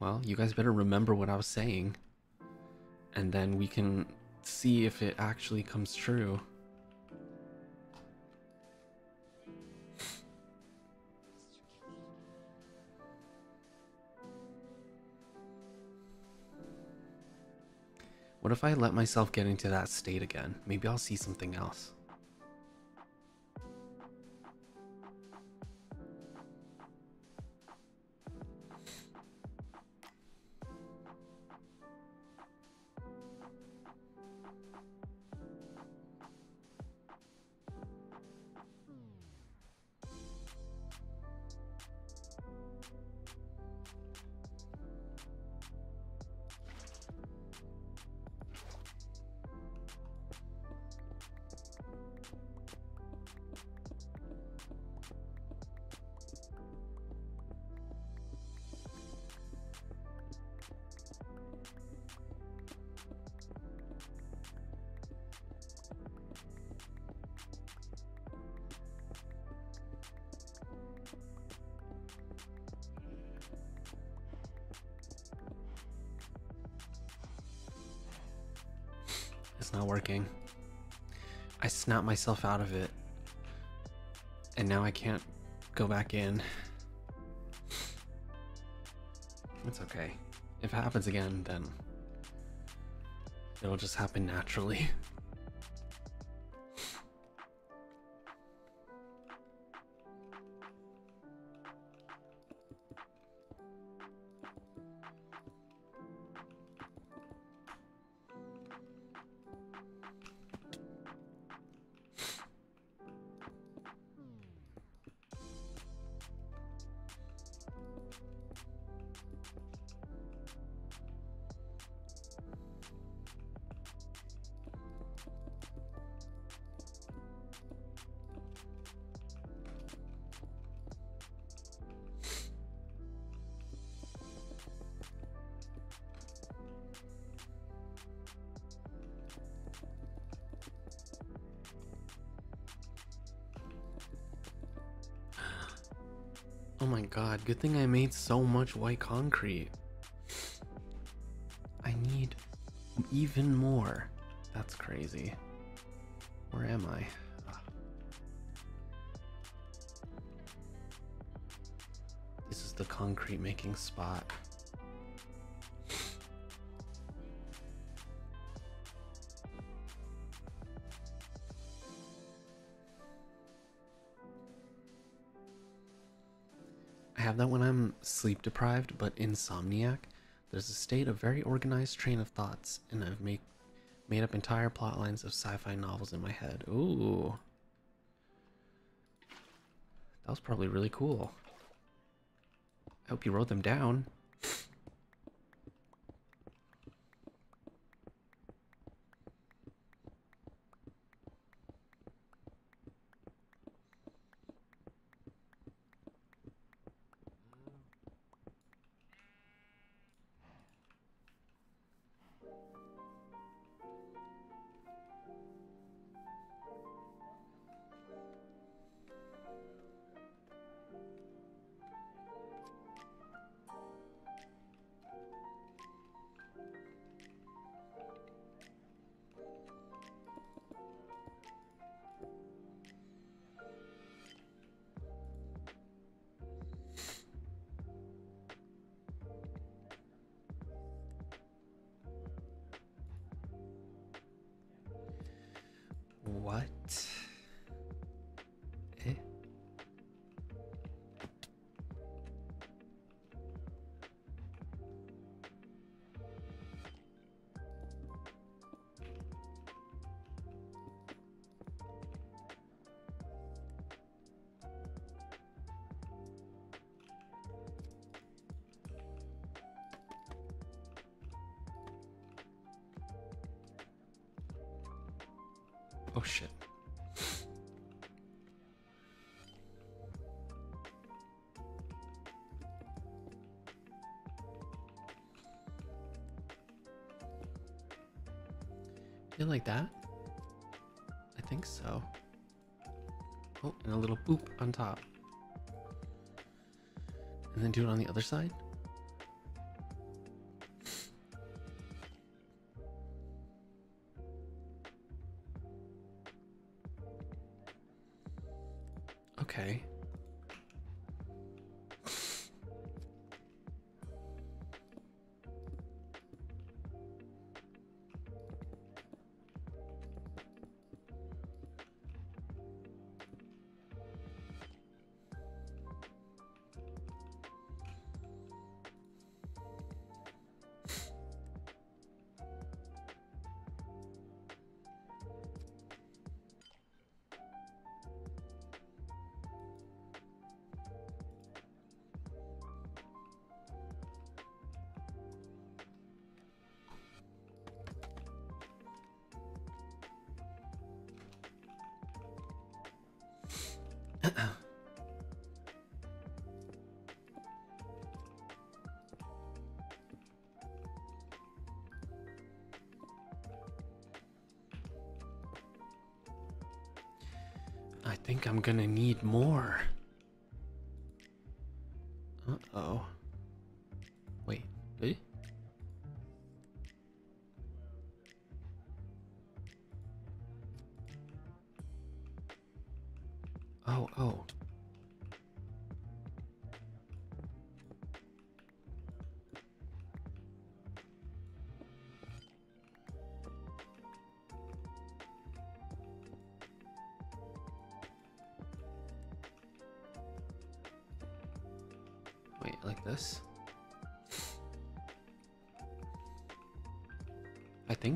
Well, you guys better remember what I was saying. And then we can see if it actually comes true. What if I let myself get into that state again? Maybe I'll see something else. Not working. I snapped myself out of it. And now I can't go back in. It's okay. If it happens again, then it'll just happen naturally. good thing I made so much white concrete. I need even more. That's crazy. Where am I? This is the concrete making spot. Sleep deprived but insomniac. There's a state of very organized train of thoughts, and I've made made up entire plot lines of sci-fi novels in my head. Ooh. That was probably really cool. I hope you wrote them down. Like that? I think so. Oh, and a little boop on top. And then do it on the other side. I think I'm gonna need more.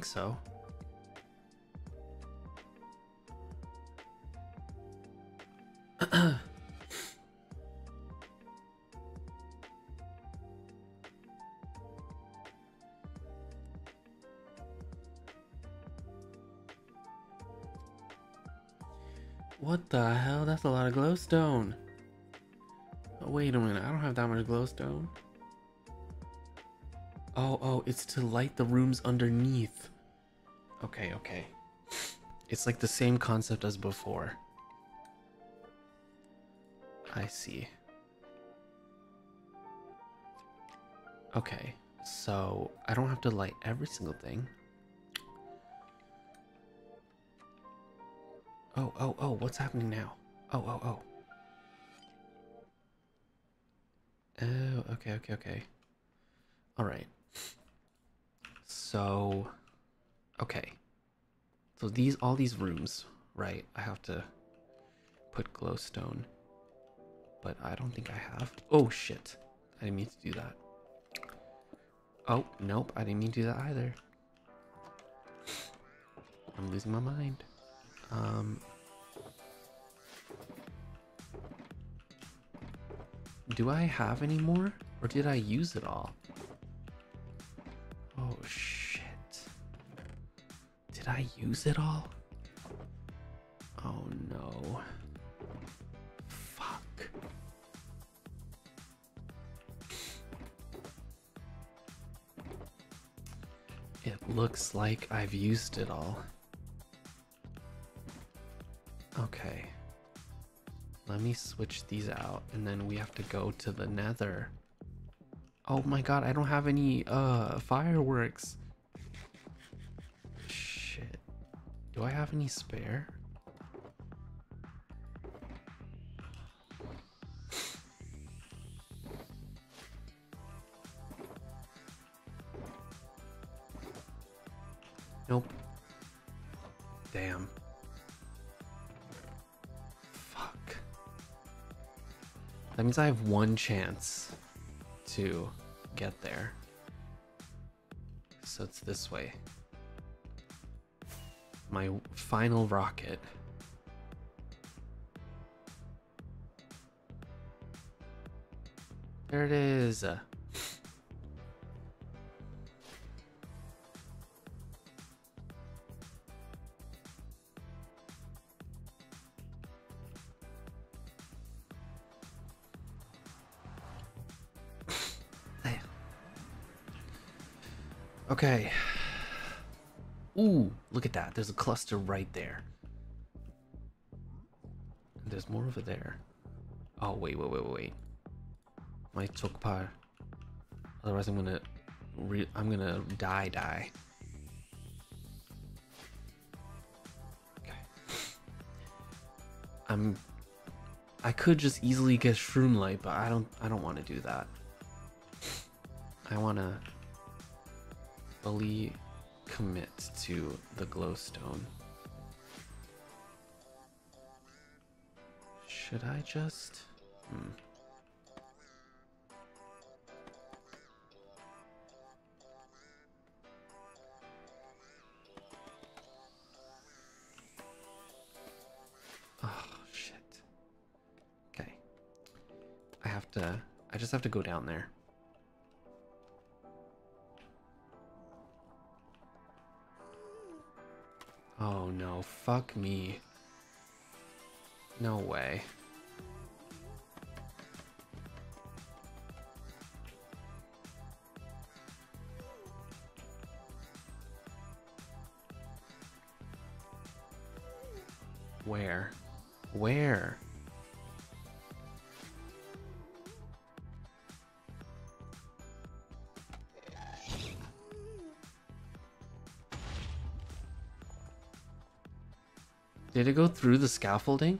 So. what the hell? That's a lot of glowstone. Oh, wait a minute, I don't have that much glowstone. Oh, oh, it's to light the rooms underneath. Okay, okay. It's like the same concept as before. I see. Okay, so I don't have to light every single thing. Oh, oh, oh, what's happening now? Oh, oh, oh. Oh, okay, okay, okay. All right. So, okay. So these, all these rooms, right? I have to put glowstone. But I don't think I have. Oh, shit. I didn't mean to do that. Oh, nope. I didn't mean to do that either. I'm losing my mind. Um, do I have any more? Or did I use it all? Oh, shit. Did I use it all? Oh, no. Fuck. It looks like I've used it all. Okay. Let me switch these out and then we have to go to the nether. Oh my god, I don't have any uh fireworks. Do I have any spare? Nope. Damn. Fuck. That means I have one chance to get there. So it's this way. My final rocket. There it is. Okay. Look at that. There's a cluster right there. There's more over there. Oh, wait, wait, wait, wait. My Tokpar. Otherwise, I'm gonna. Re I'm gonna die, die. Okay. I'm. I could just easily get Shroomlight, but I don't. I don't want to do that. I want to fully commit to the glowstone. Should I just? Hmm. Oh shit. Okay. I have to. I just have to go down there. Oh no, fuck me. No way. It go through the scaffolding?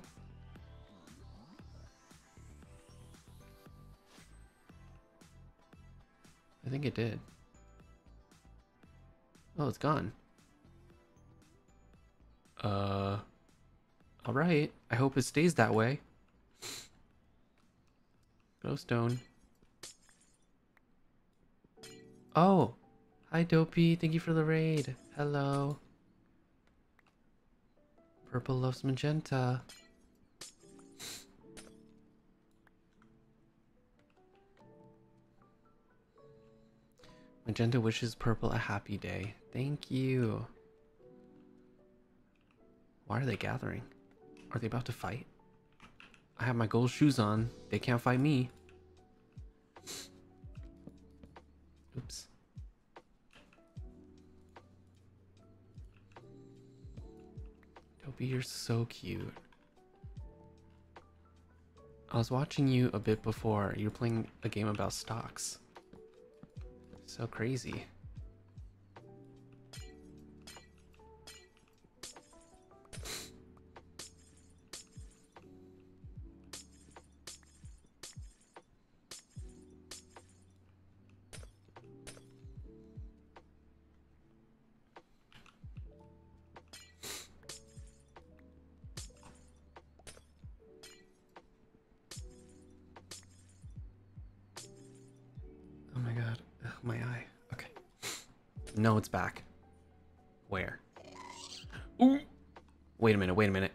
I think it did. Oh, it's gone. Uh, all right. I hope it stays that way. Glowstone. Oh, hi Dopey. Thank you for the raid. Hello. Purple loves magenta. Magenta wishes purple a happy day. Thank you. Why are they gathering? Are they about to fight? I have my gold shoes on. They can't fight me. Oops. Toby, you're so cute. I was watching you a bit before. You're playing a game about stocks. So crazy. It's back. Where? Ooh. Wait a minute, wait a minute.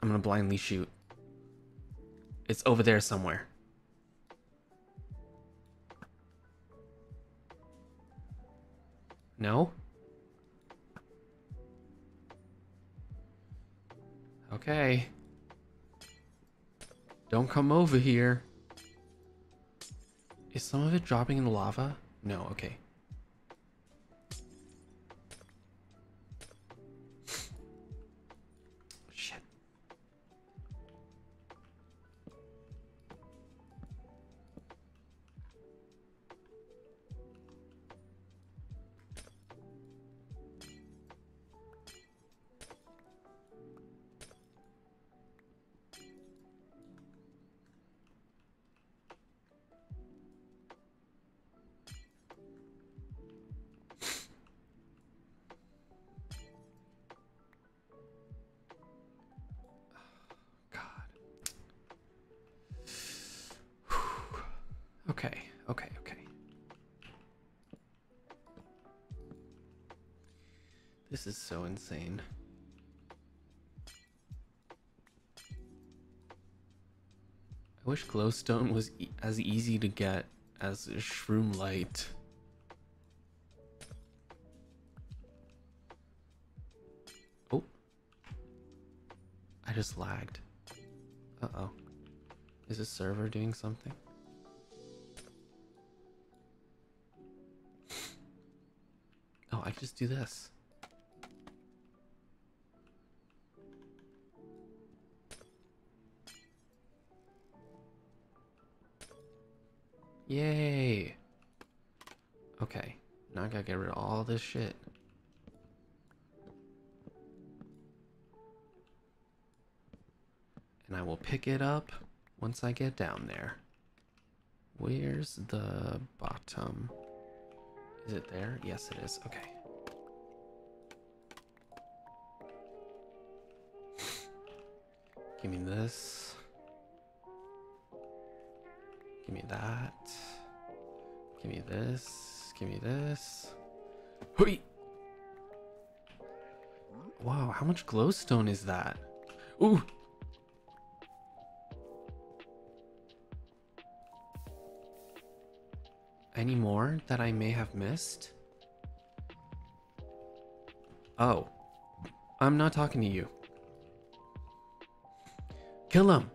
I'm gonna blindly shoot. It's over there somewhere. No? Okay. Don't come over here. Is some of it dropping in the lava? No, okay. Glowstone was e as easy to get as shroomlight. Oh. I just lagged. Uh-oh. Is this server doing something? Oh, I just do this. Yay! Okay, now I gotta get rid of all this shit. And I will pick it up once I get down there. Where's the bottom? Is it there? Yes, it is. Okay. Give me this. Give me that. Give me this. Give me this. Hui! Wow, how much glowstone is that? Ooh! Any more that I may have missed? Oh. I'm not talking to you. Kill him!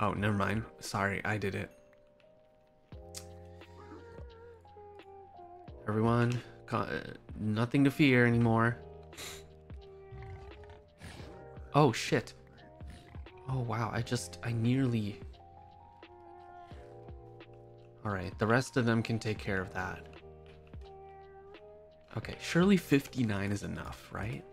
Oh, never mind. Sorry, I did it. Everyone, uh, nothing to fear anymore. Oh, shit. Oh, wow. I just, I nearly. Alright, the rest of them can take care of that. Okay, surely 59 is enough, right?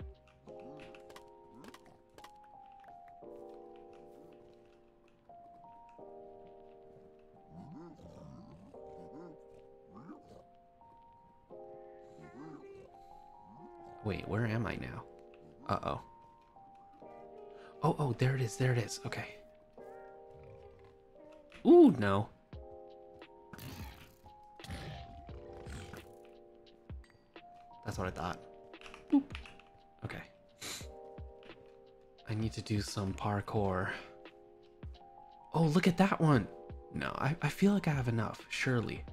Wait, where am I now? Uh-oh. Oh, oh, there it is, there it is. Okay. Ooh, no. That's what I thought. Boop. Okay. I need to do some parkour. Oh, look at that one. No, I, I feel like I have enough, surely.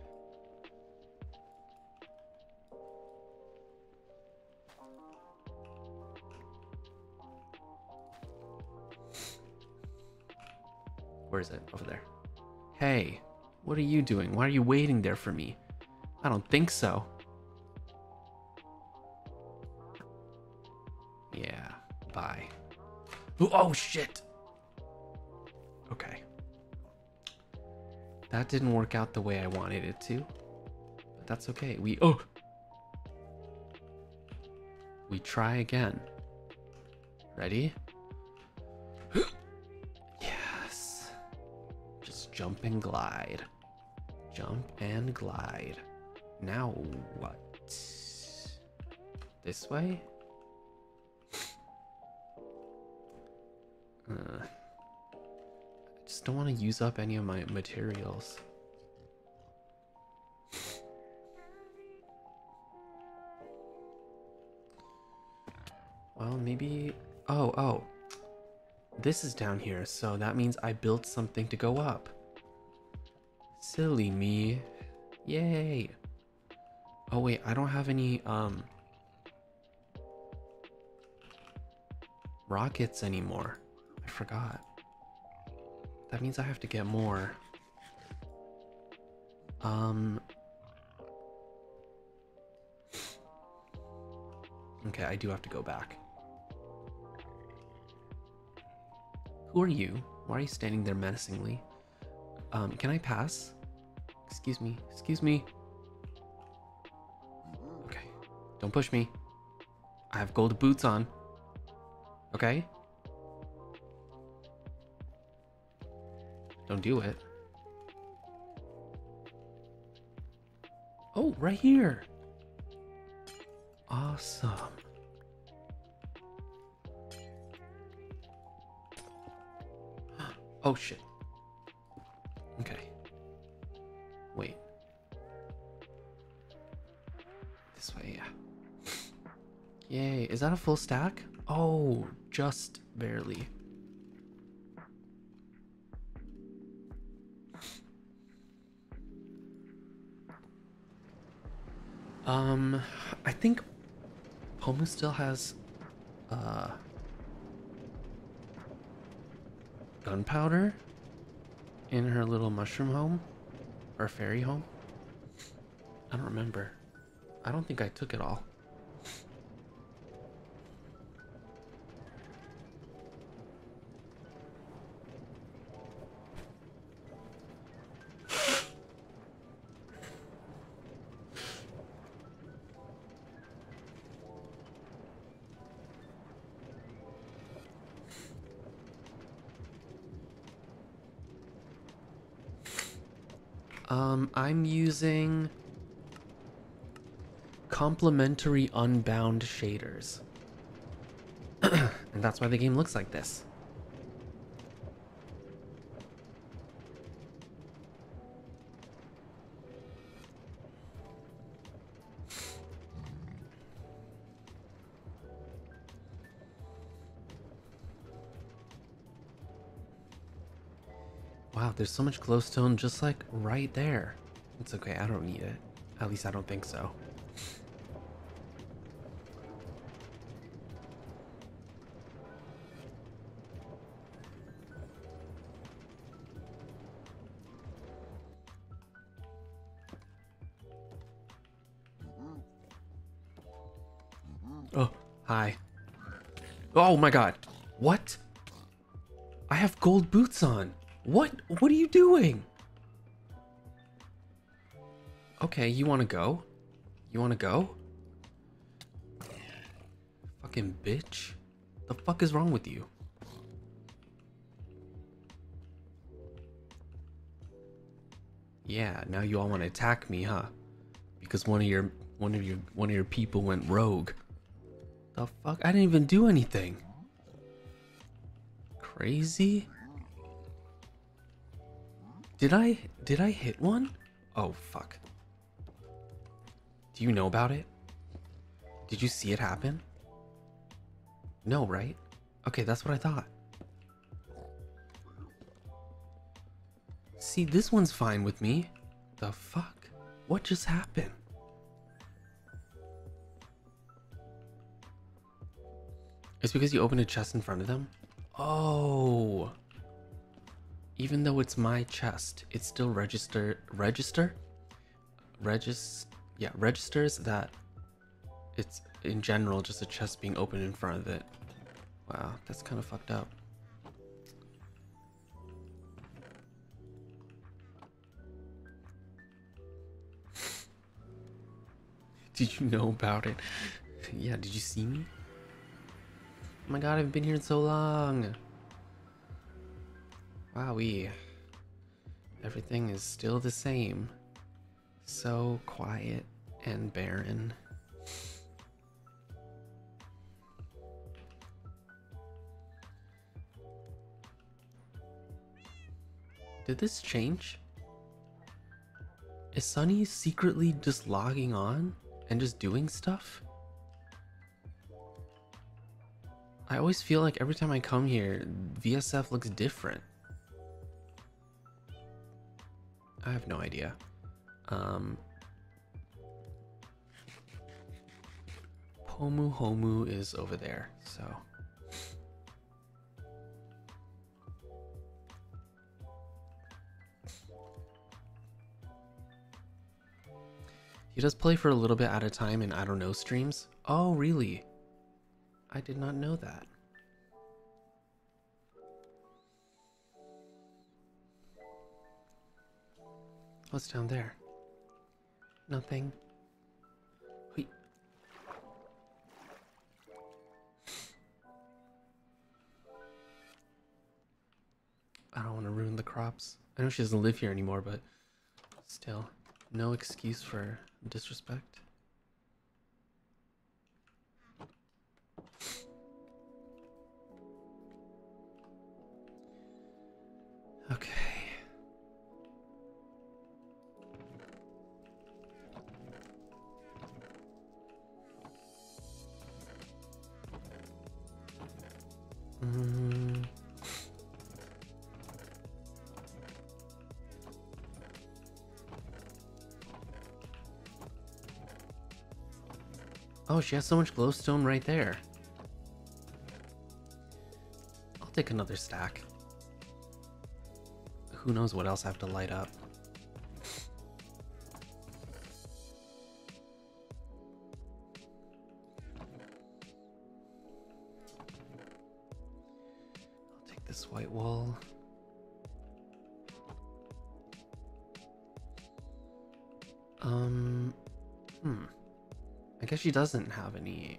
Where is it? Over there. Hey, what are you doing? Why are you waiting there for me? I don't think so. Yeah, bye. Ooh, Oh shit. Okay. That didn't work out the way I wanted it to. But that's okay. We oh we try again. Ready? Jump and glide. Jump and glide. Now what? This way? Uh, I just don't want to use up any of my materials. Well, maybe... Oh, oh. This is down here, so that means I built something to go up. Silly me. Yay. Oh wait, I don't have any, um... Rockets anymore. I forgot. That means I have to get more. Um... Okay, I do have to go back. Who are you? Why are you standing there menacingly? Um, can I pass? Excuse me, excuse me. Okay, don't push me. I have gold boots on. Okay? Don't do it. Oh, right here. Awesome. Oh shit. Is that a full stack? Oh, just barely. Um, I think Pomu still has, uh, gunpowder in her little mushroom home or fairy home. I don't remember. I don't think I took it all. I'm using complementary unbound shaders. and that's why the game looks like this. Wow, there's so much glowstone just like right there. It's okay, I don't need it. At least I don't think so. Oh, hi. Oh my god. What? I have gold boots on. What? What are you doing? Okay, you want to go? You want to go? Fucking bitch. The fuck is wrong with you? Yeah, now you all want to attack me, huh? Because one of your one of your one of your people went rogue. The fuck? I didn't even do anything. Crazy? Did I did I hit one? Oh fuck. Do you know about it? Did you see it happen? No, right? Okay, that's what I thought. See, this one's fine with me. The fuck? What just happened? It's because you opened a chest in front of them? Oh. Even though it's my chest, it still register register regis yeah, registers that it's in general just a chest being open in front of it. Wow, that's kind of fucked up. did you know about it? yeah, did you see me? Oh my god, I've been here in so long. Wow, we Everything is still the same. So quiet and barren. Did this change? Is Sonny secretly just logging on and just doing stuff? I always feel like every time I come here, VSF looks different. I have no idea. Um, Pomu Homu is over there, so. He does play for a little bit at a time in I don't know streams. Oh, really? I did not know that. What's down there? Nothing. Wait. I don't want to ruin the crops. I know she doesn't live here anymore, but still, no excuse for disrespect. Okay. Oh, she has so much glowstone right there. I'll take another stack. Who knows what else I have to light up. She doesn't have any.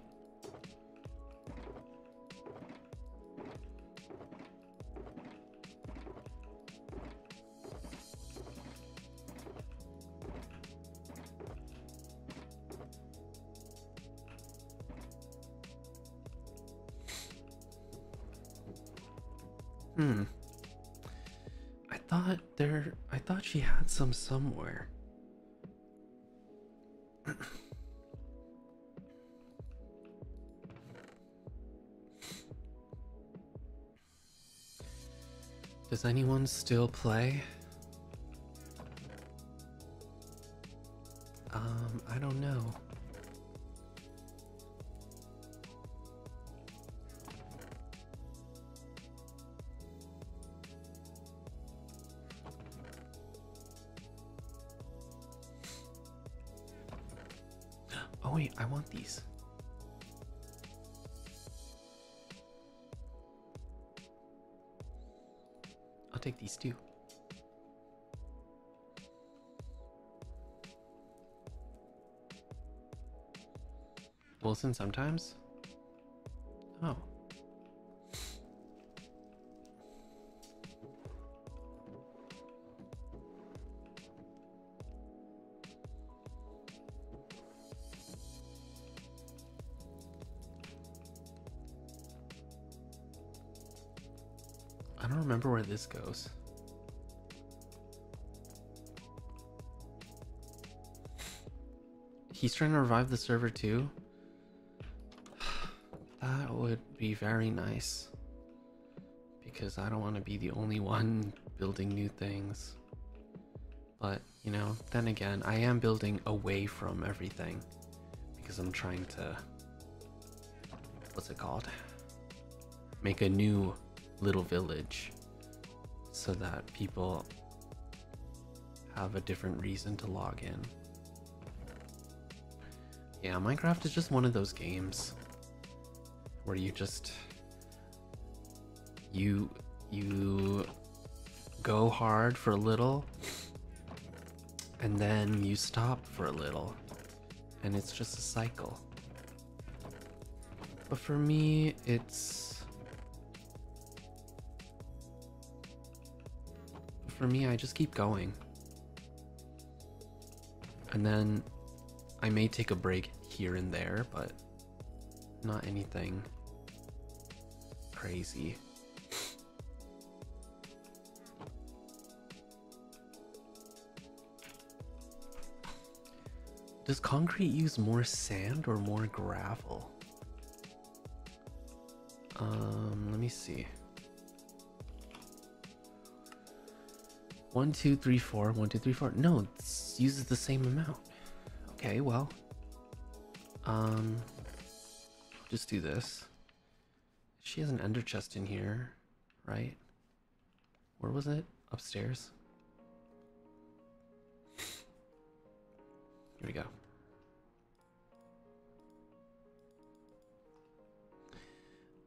Hmm. I thought there. I thought she had some somewhere. Does anyone still play? Wilson sometimes? Oh. I don't remember where this goes. He's trying to revive the server too? Would be very nice. Because I don't want to be the only one building new things. But, you know, then again, I am building away from everything. Because I'm trying to. What's it called? Make a new little village. So that people have a different reason to log in. Yeah, Minecraft is just one of those games where you just you you go hard for a little and then you stop for a little and it's just a cycle. But for me, it's. For me, I just keep going. And then I may take a break here and there, but not anything crazy. Does concrete use more sand or more gravel? Um, let me see. One, two, three, four. One, two, three, four. No, it uses the same amount. Okay, well. Um, just do this. She has an ender chest in here, right? Where was it? Upstairs. Here we go.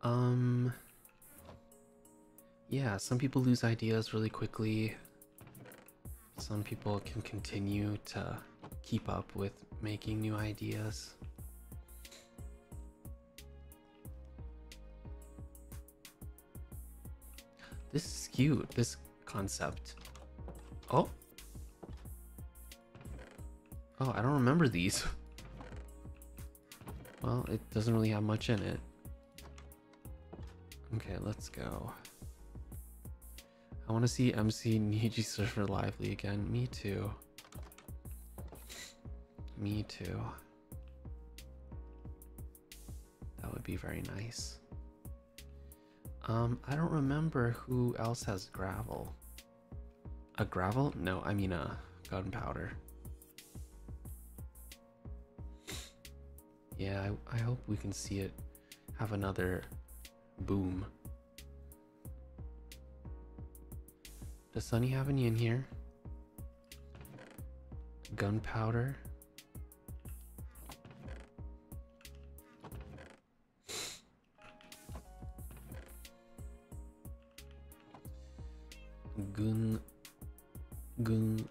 Um, yeah, some people lose ideas really quickly. Some people can continue to keep up with making new ideas. This is cute, this concept. Oh. Oh, I don't remember these. Well, it doesn't really have much in it. Okay, let's go. I want to see MC Niji Server lively again. Me too. Me too. That would be very nice. Um, I don't remember who else has gravel. A gravel? No, I mean a gunpowder. Yeah, I, I hope we can see it have another boom. Does Sonny have any in here? Gunpowder. Gun Gun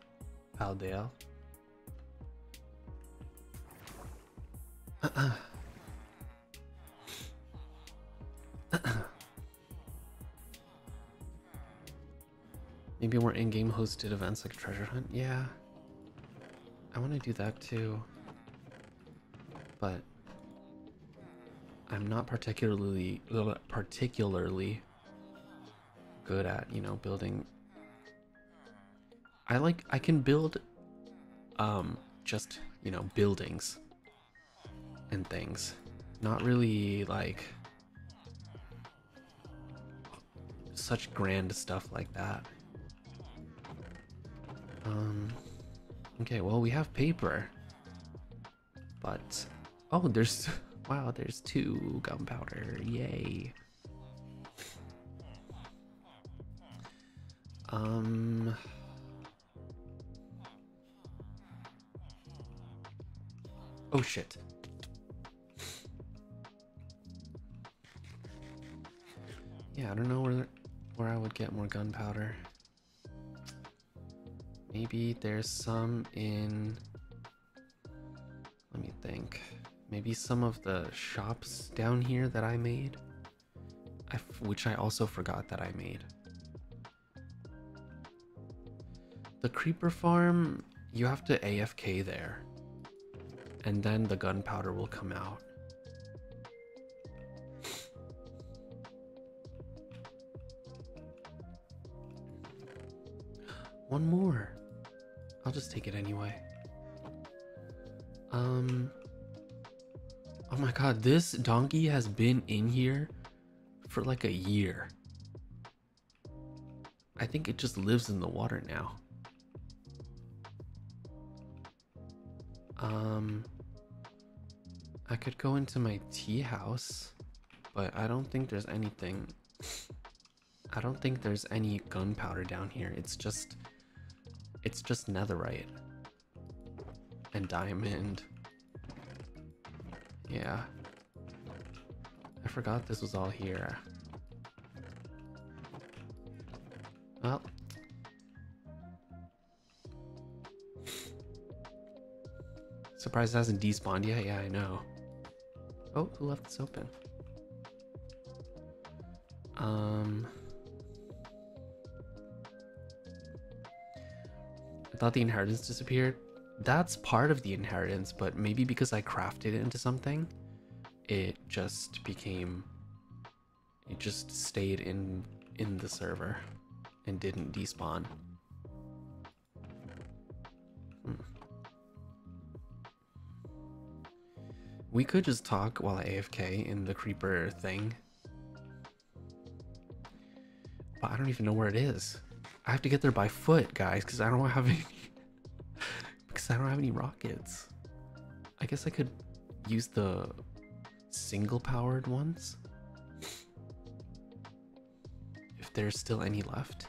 powder. Maybe more in-game hosted events like treasure hunt. Yeah, I want to do that too, but I'm not particularly particularly good at you know building. I like I can build, um, just you know buildings and things, not really like such grand stuff like that. Um, okay, well, we have paper. But, oh, there's, wow, there's two gunpowder. Yay. Um, oh shit. Yeah, I don't know where where I would get more gunpowder. Maybe there's some in... Let me think. Maybe some of the shops down here that I made? which I also forgot that I made. The creeper farm, you have to AFK there. And then the gunpowder will come out. One more. I'll just take it anyway. Um. Oh my god, this donkey has been in here for like a year. I think it just lives in the water now. Um. I could go into my tea house, but I don't think there's anything. I don't think there's any gunpowder down here. It's just it's just netherite. And diamond. Yeah. I forgot this was all here. Well. Surprised it hasn't despawned yet. Yeah, I know. Oh, who left this open? Um, I thought the inheritance disappeared. That's part of the inheritance, but maybe because I crafted it into something, it just became. It just stayed in in the server and didn't despawn. We could just talk while I AFK in the creeper thing. But I don't even know where it is. I have to get there by foot, guys, because I don't have any because I don't have any rockets. I guess I could use the single powered ones. If there's still any left.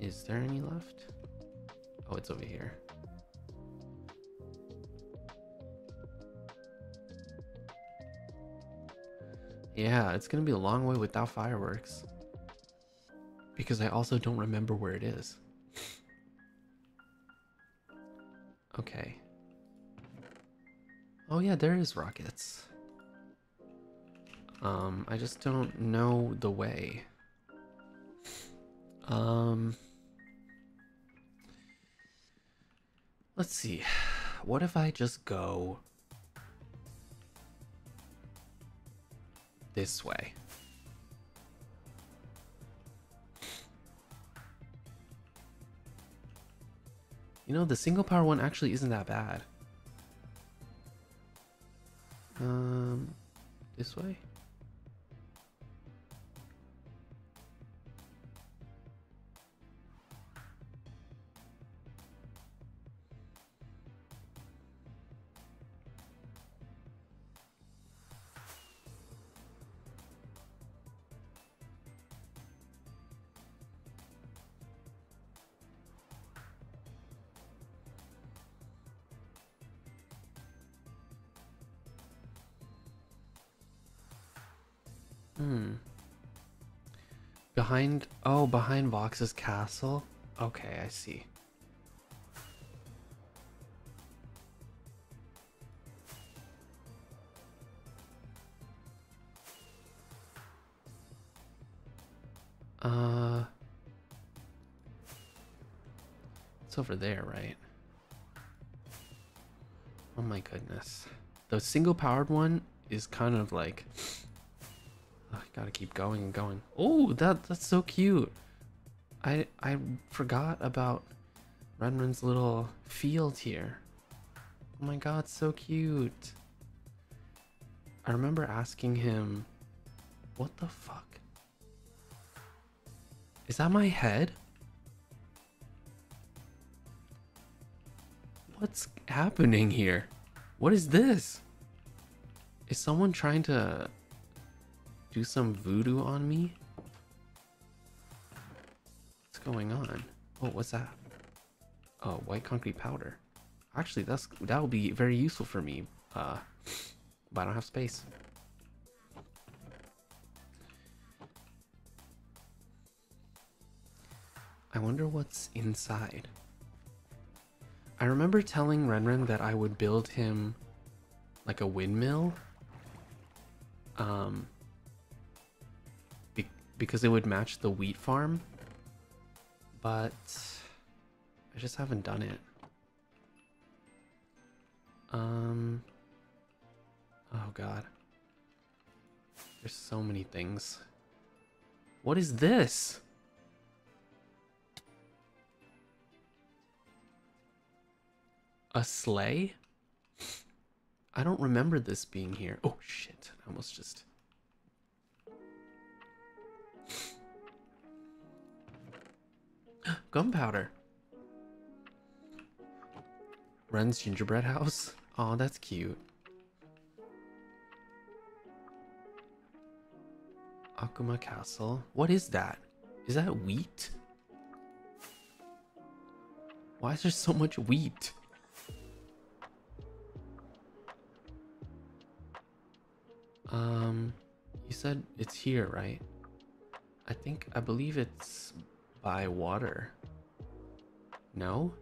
Is there any left? Oh, it's over here. Yeah, it's gonna be a long way without fireworks. Because I also don't remember where it is. okay. Oh yeah, there is rockets. Um, I just don't know the way. Um, let's see. What if I just go this way? You know, the single power one actually isn't that bad. Um, this way? Behind, oh, behind Vox's castle? Okay, I see. Uh, it's over there, right? Oh my goodness. The single powered one is kind of like gotta keep going and going. Oh, that that's so cute. I I forgot about Renren's little field here. Oh my god, so cute. I remember asking him, what the fuck? Is that my head? What's happening here? What is this? Is someone trying to do some voodoo on me? What's going on? Oh, what's that? Oh, white concrete powder. Actually, that's that will be very useful for me. Uh, but I don't have space. I wonder what's inside. I remember telling Renren that I would build him like a windmill. Um, because it would match the wheat farm. But I just haven't done it. Um Oh god. There's so many things. What is this? A sleigh? I don't remember this being here. Oh shit, I almost just Gunpowder. Ren's gingerbread house? Oh, that's cute. Akuma Castle. What is that? Is that wheat? Why is there so much wheat? Um, you said it's here, right? I think, I believe it's by water. No?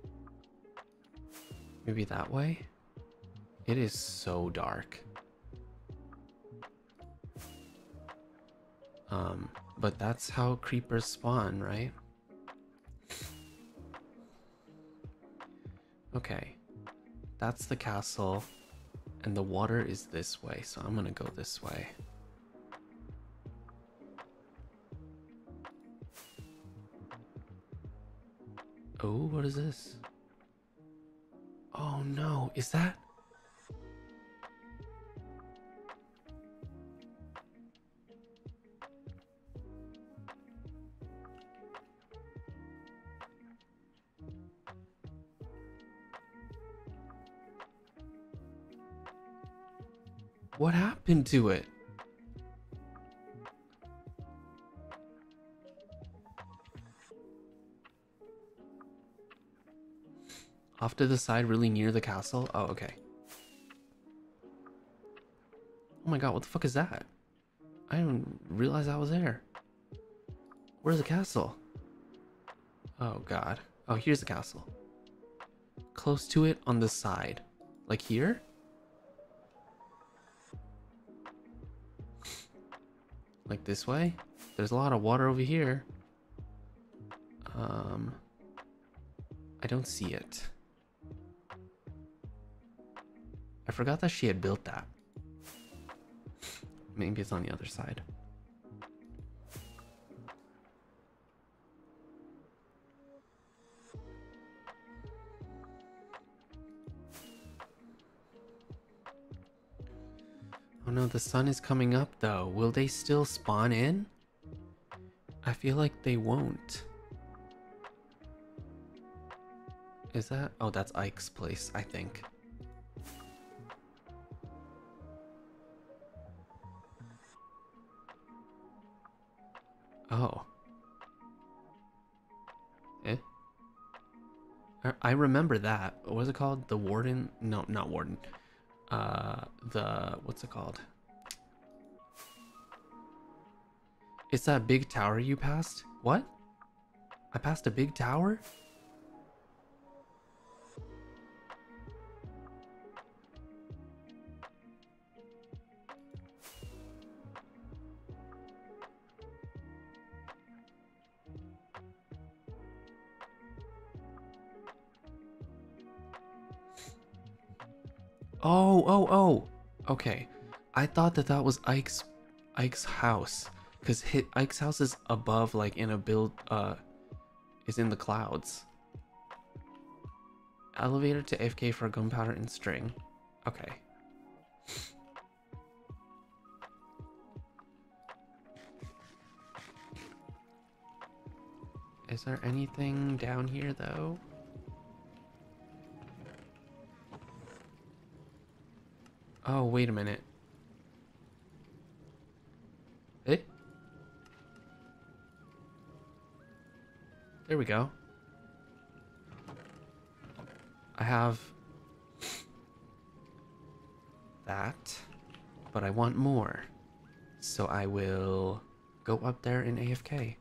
Maybe that way? It is so dark. Um, but that's how creepers spawn, right? Okay. That's the castle. And the water is this way, so I'm gonna go this way. Oh, what is this? Oh no, is that? What happened to it? Off to the side, really near the castle? Oh, okay. Oh my god, what the fuck is that? I didn't realize I was there. Where's the castle? Oh god. Oh, here's the castle. Close to it on the side. Like here? Like this way? There's a lot of water over here. Um, I don't see it. I forgot that she had built that. Maybe it's on the other side. Oh no, the sun is coming up though. Will they still spawn in? I feel like they won't. Is that? Oh, that's Ike's place, I think. Oh. Eh? I remember that. What was it called? The Warden? No, not Warden. Uh, the... What's it called? It's that big tower you passed? What? I passed a big tower? Oh, oh, oh. Okay. I thought that that was Ike's Ike's house cuz Ike's house is above like in a build uh is in the clouds. Elevator to AFK for gunpowder and string. Okay. Is there anything down here though? Oh, wait a minute. Eh? There we go. I have that, but I want more. So I will go up there in AFK.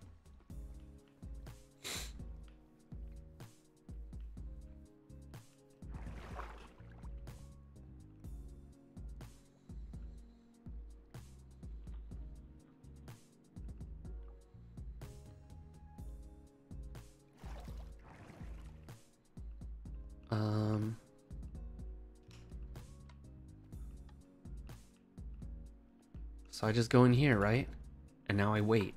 So I just go in here, right? And now I wait.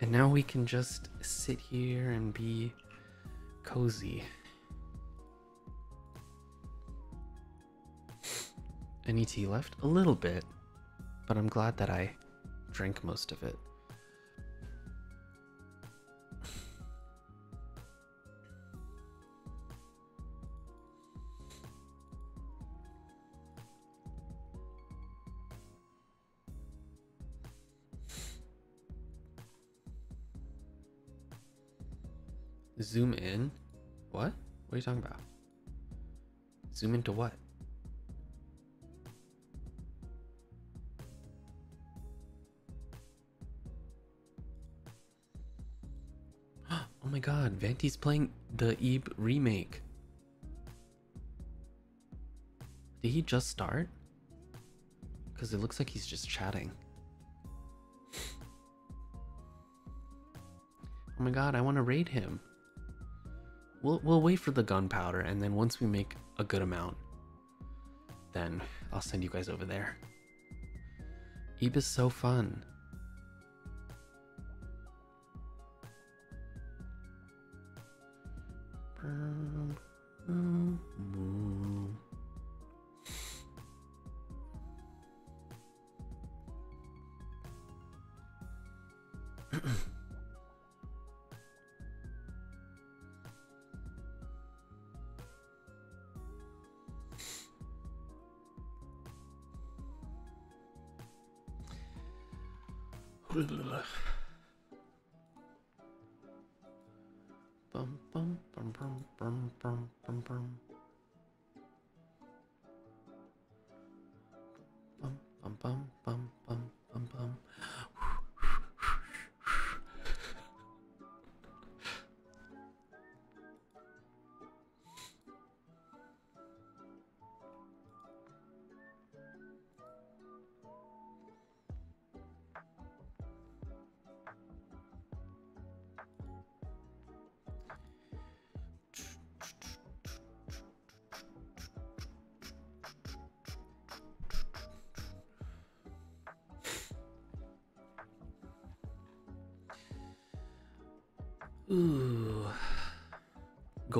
And now we can just sit here and be cozy. Any tea left? A little bit, but I'm glad that I drank most of it. Zoom in? What? What are you talking about? Zoom into what? My Venti's playing the Ib remake. Did he just start? Because it looks like he's just chatting. Oh my god, I want to raid him. We'll, we'll wait for the gunpowder, and then once we make a good amount, then I'll send you guys over there. Ib is so fun.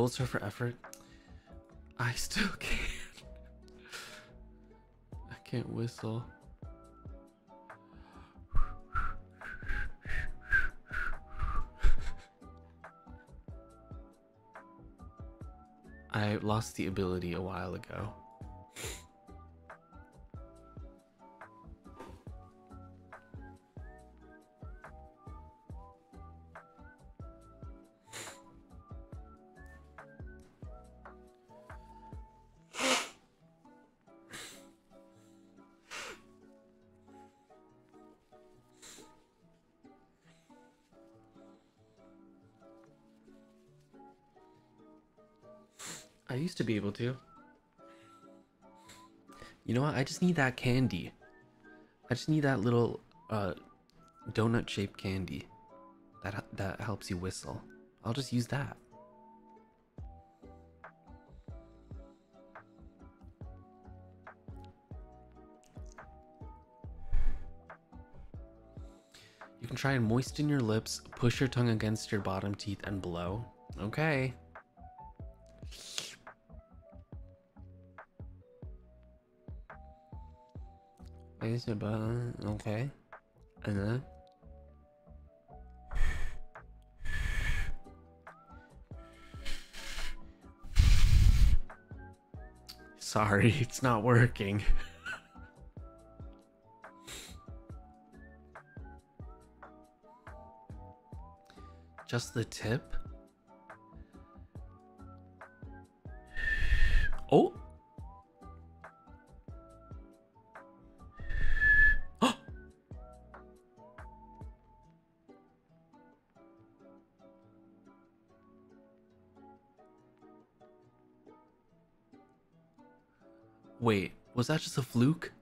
Star for effort. I still can't. I can't whistle. I lost the ability a while ago. To be able to. You know what? I just need that candy. I just need that little uh donut shaped candy. That that helps you whistle. I'll just use that. You can try and moisten your lips, push your tongue against your bottom teeth, and blow. Okay. Okay. And then. Sorry, it's not working. Just the tip? Oh! Was that just a fluke?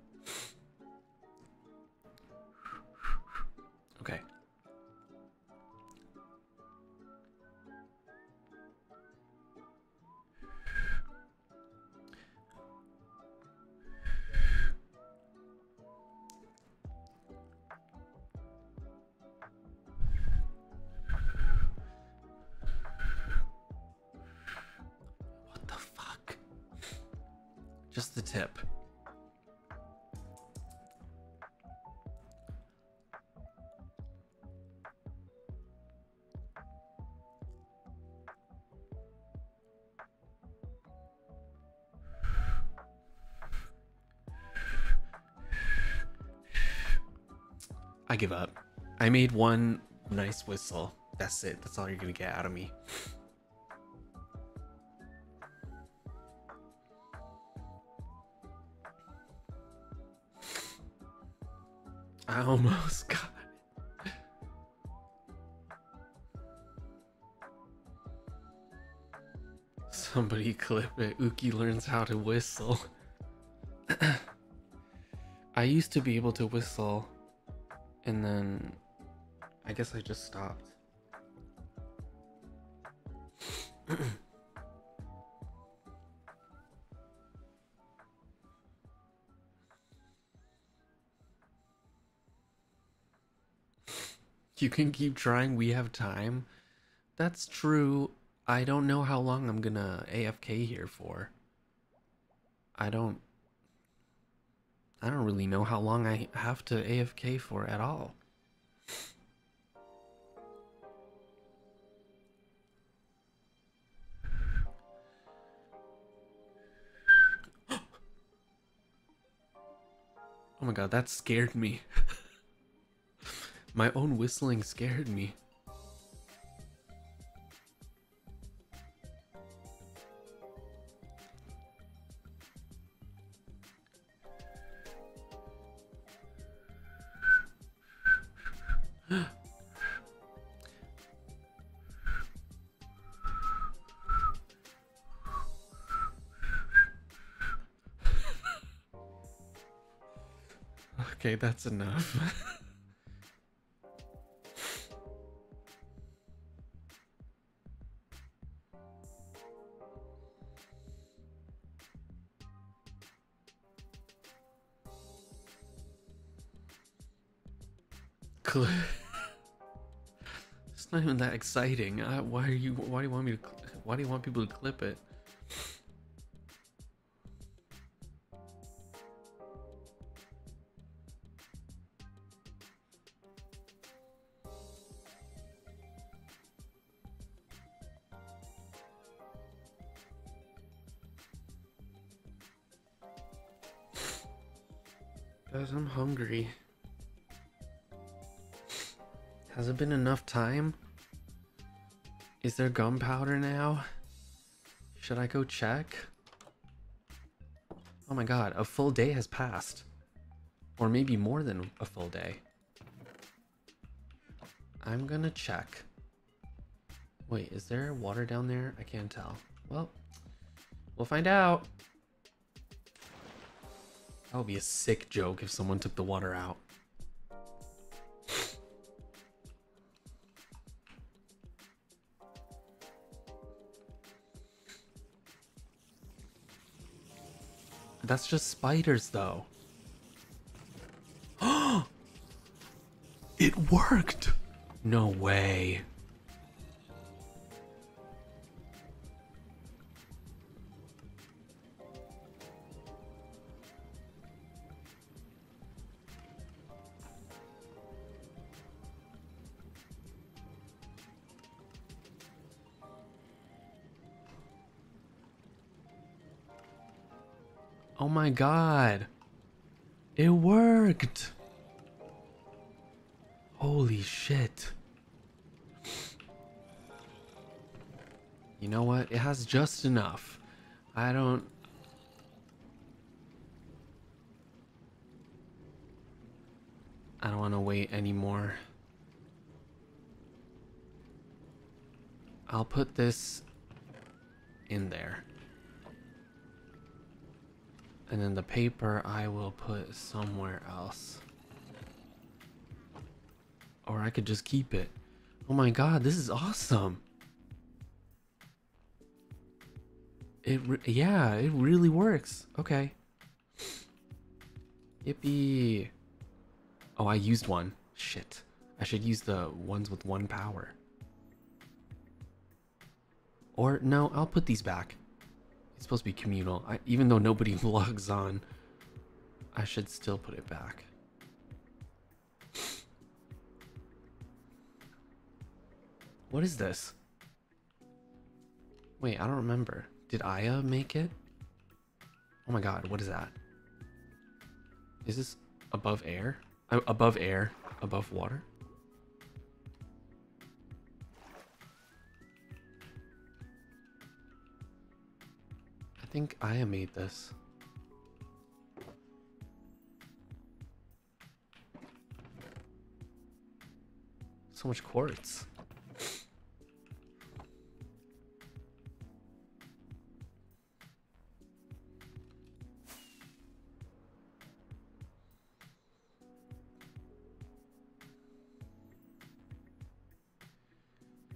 Okay. What the fuck? Just the tip. I give up. I made one nice whistle. That's it. That's all you're gonna get out of me. I almost got. Somebody clip it. Uki learns how to whistle. I used to be able to whistle and then I guess I just stopped. you can keep trying, we have time. That's true. I don't know how long I'm gonna AFK here for. I don't I don't really know how long I have to AFK for at all. oh my god, that scared me. my own whistling scared me. That's enough. It's not even that exciting. Uh, why are you? Why do you want me to? Why do you want people to clip it? Enough time? Is there gunpowder now? Should I go check? Oh my god, a full day has passed. Or maybe more than a full day. I'm gonna check. Wait, is there water down there? I can't tell. Well, we'll find out. That would be a sick joke if someone took the water out. That's just spiders, though. it worked! No way. My god. It worked. Holy shit. You know what? It has just enough. I don't... I don't want to wait anymore. I'll put this in there. And then the paper I will put somewhere else. Or I could just keep it. Oh my god, this is awesome. It yeah, it really works. Okay. Yippee. Oh, I used one. Shit. I should use the ones with one power. Or no, I'll put these back. It's supposed to be communal. I, even though nobody logs on, I should still put it back. What is this? Wait, I don't remember. Did Aya make it? Oh my god, what is that? Is this above air? Uh, above air? Above water? Think I made this. So much quartz.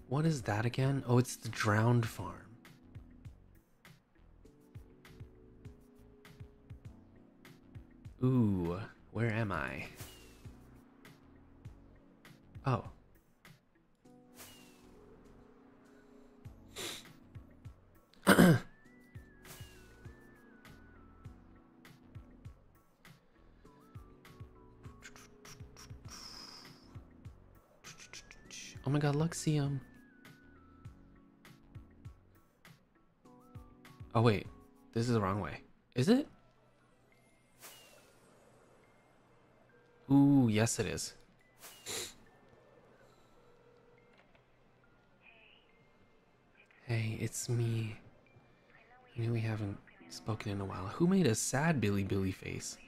What is that again? Oh, it's the drowned farm. Ooh, where am I? Oh. oh my god, Luxiem. Oh wait, this is the wrong way. Is it? Ooh, yes it is. Hey, it's me. I knew we haven't spoken in a while. Who made a sad Billy Billy face?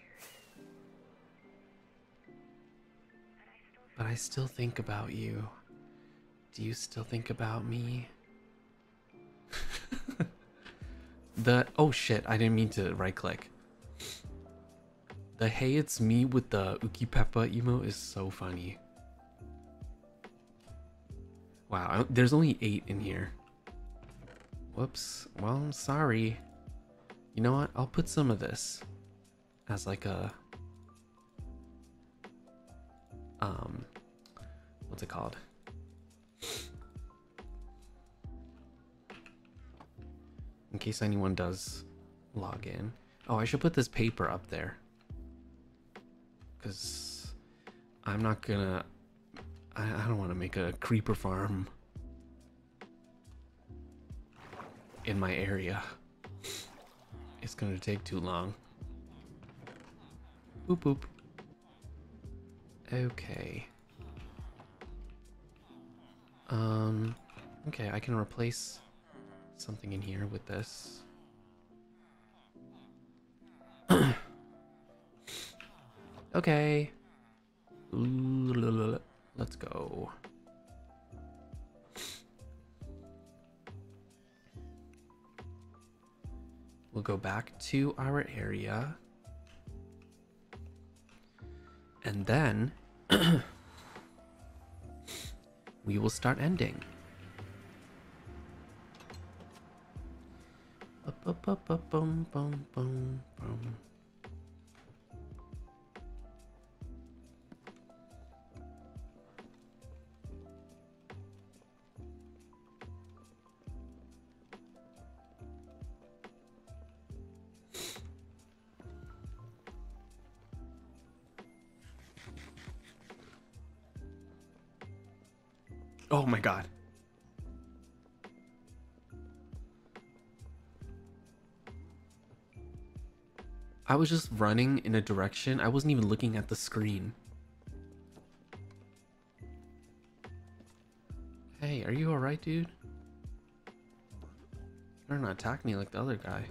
But I still think about you. Do you still think about me? the oh shit, I didn't mean to right click. The hey it's me with the Ukipeppa emo is so funny. Wow, there's only eight in here. Whoops. Well, I'm sorry. You know what? I'll put some of this as like a um what's it called? In case anyone does log in. Oh, I should put this paper up there. Cause I'm not gonna I, I don't wanna make a creeper farm in my area. It's gonna take too long. Boop boop. Okay. Um, okay, I can replace something in here with this. Okay. Let's go. We'll go back to our area. And then we will start ending. I was just running in a direction. I wasn't even looking at the screen. Hey, are you alright, dude? You're not attack me like the other guy.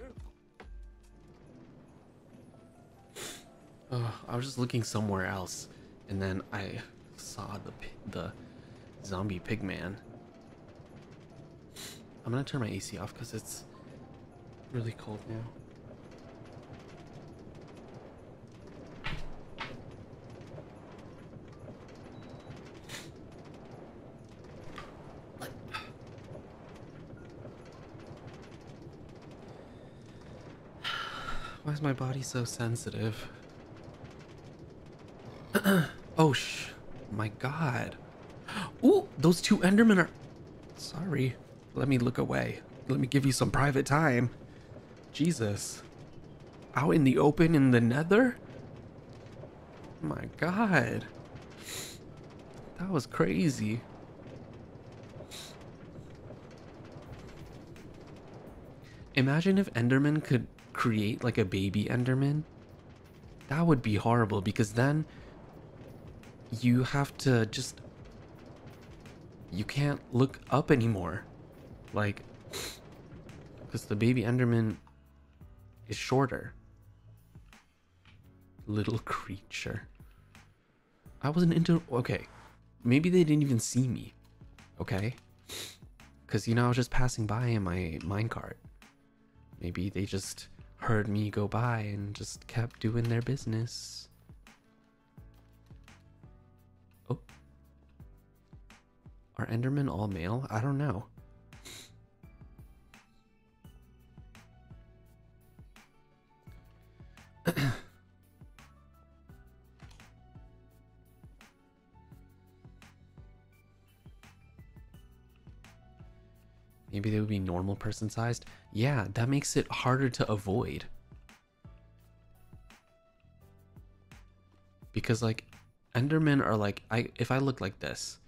Oh, I was just looking somewhere else, and then I saw the the zombie pig man. I'm gonna turn my AC off because it's really cold now. Why is my body so sensitive? oh sh... My god. Ooh, those two Endermen are... Sorry. Let me look away. Let me give you some private time. Jesus. Out in the open in the nether? My god. That was crazy. Imagine if Enderman could create like a baby Enderman, that would be horrible because then you have to just you can't look up anymore like because the baby enderman is shorter little creature i wasn't into okay maybe they didn't even see me. Okay? Cause you know I was just passing by in my minecart. Maybe they just heard me go by and just kept doing their business. Oh. Are Endermen all male? I don't know. Maybe they would be normal person sized. Yeah, that makes it harder to avoid. Because like Endermen are like I if I look like this,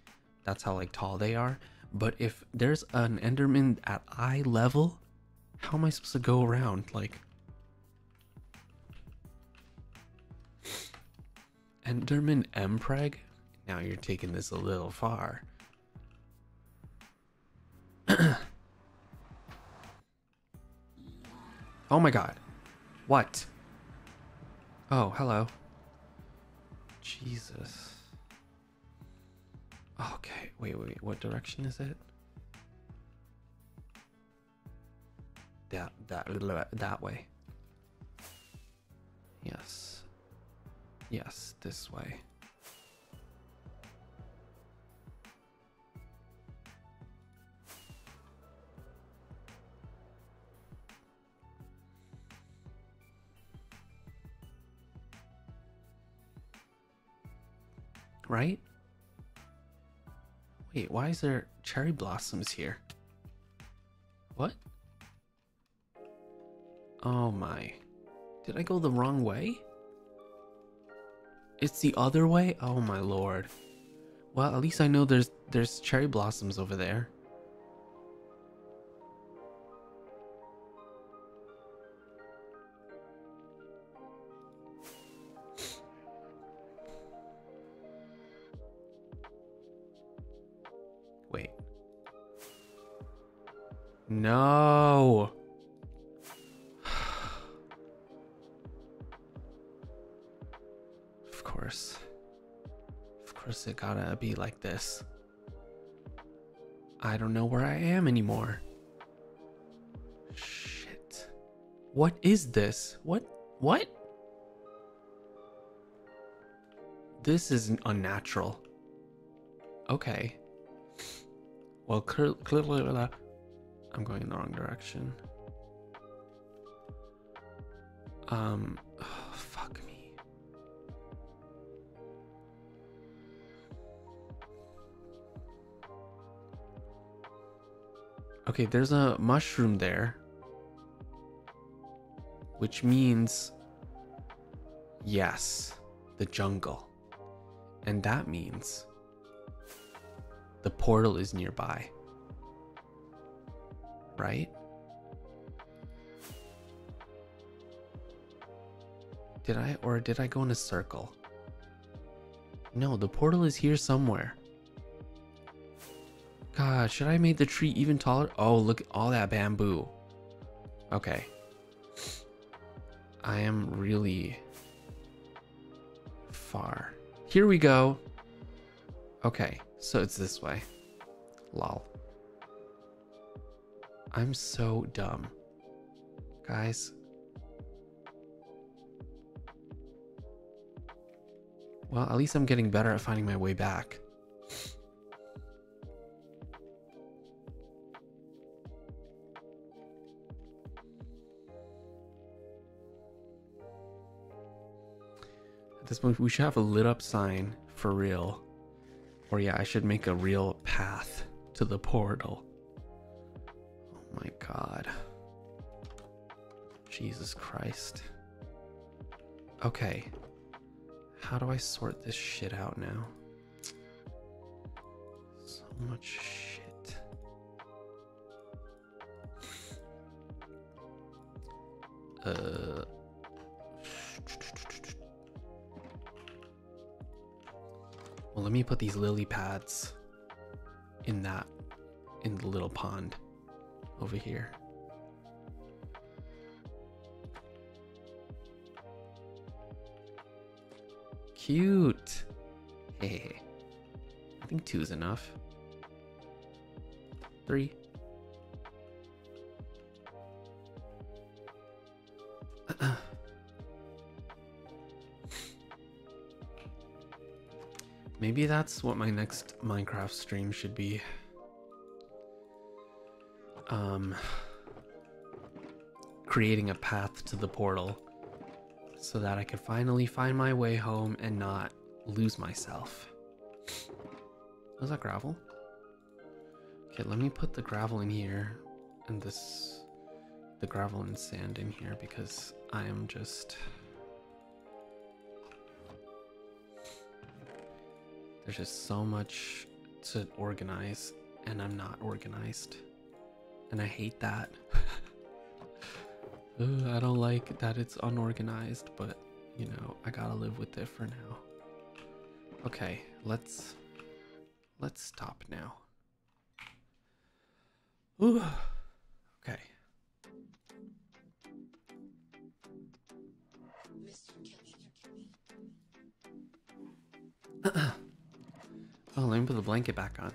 that's how like tall they are. But if there's an Enderman at eye level, how am I supposed to go around? Like Enderman Mpreg? Now you're taking this a little far. Oh my god. What? Oh, hello. Jesus. Okay, wait, wait, wait. What direction is it? That that that way. Yes. Yes, this way. Right? Wait, why is there cherry blossoms here? What? Oh my. Did I go the wrong way? It's the other way? Oh my lord. Well, at least I know there's there's cherry blossoms over there. No. of course. Of course it gotta be like this. I don't know where I am anymore. Shit. What is this? What? What? This is unnatural. Okay. Well, clearly, I'm going in the wrong direction. Um, oh, fuck me. Okay, there's a mushroom there. Which means, yes, the jungle. And that means the portal is nearby right? Did I, or did I go in a circle? No, the portal is here somewhere. God, should I make the tree even taller? Oh, look at all that bamboo. Okay. I am really far. Here we go. Okay, so it's this way. Lol. I'm so dumb. Guys. Well, at least I'm getting better at finding my way back. At this point, we should have a lit up sign for real. Or yeah, I should make a real path to the portal my god. Jesus Christ. Okay. How do I sort this shit out now? So much shit. Uh. Well, let me put these lily pads in that, in the little pond over here. Cute. Hey, I think two is enough. Three. Maybe that's what my next Minecraft stream should be. Um, creating a path to the portal so that I could finally find my way home and not lose myself. Was that gravel? Okay, let me put the gravel in here and this, the gravel and sand in here because I am just. There's just so much to organize, and I'm not organized. And I hate that. I don't like that it's unorganized, but you know, I gotta live with it for now. Okay, let's let's stop now. Ooh, okay. oh, let me put the blanket back on.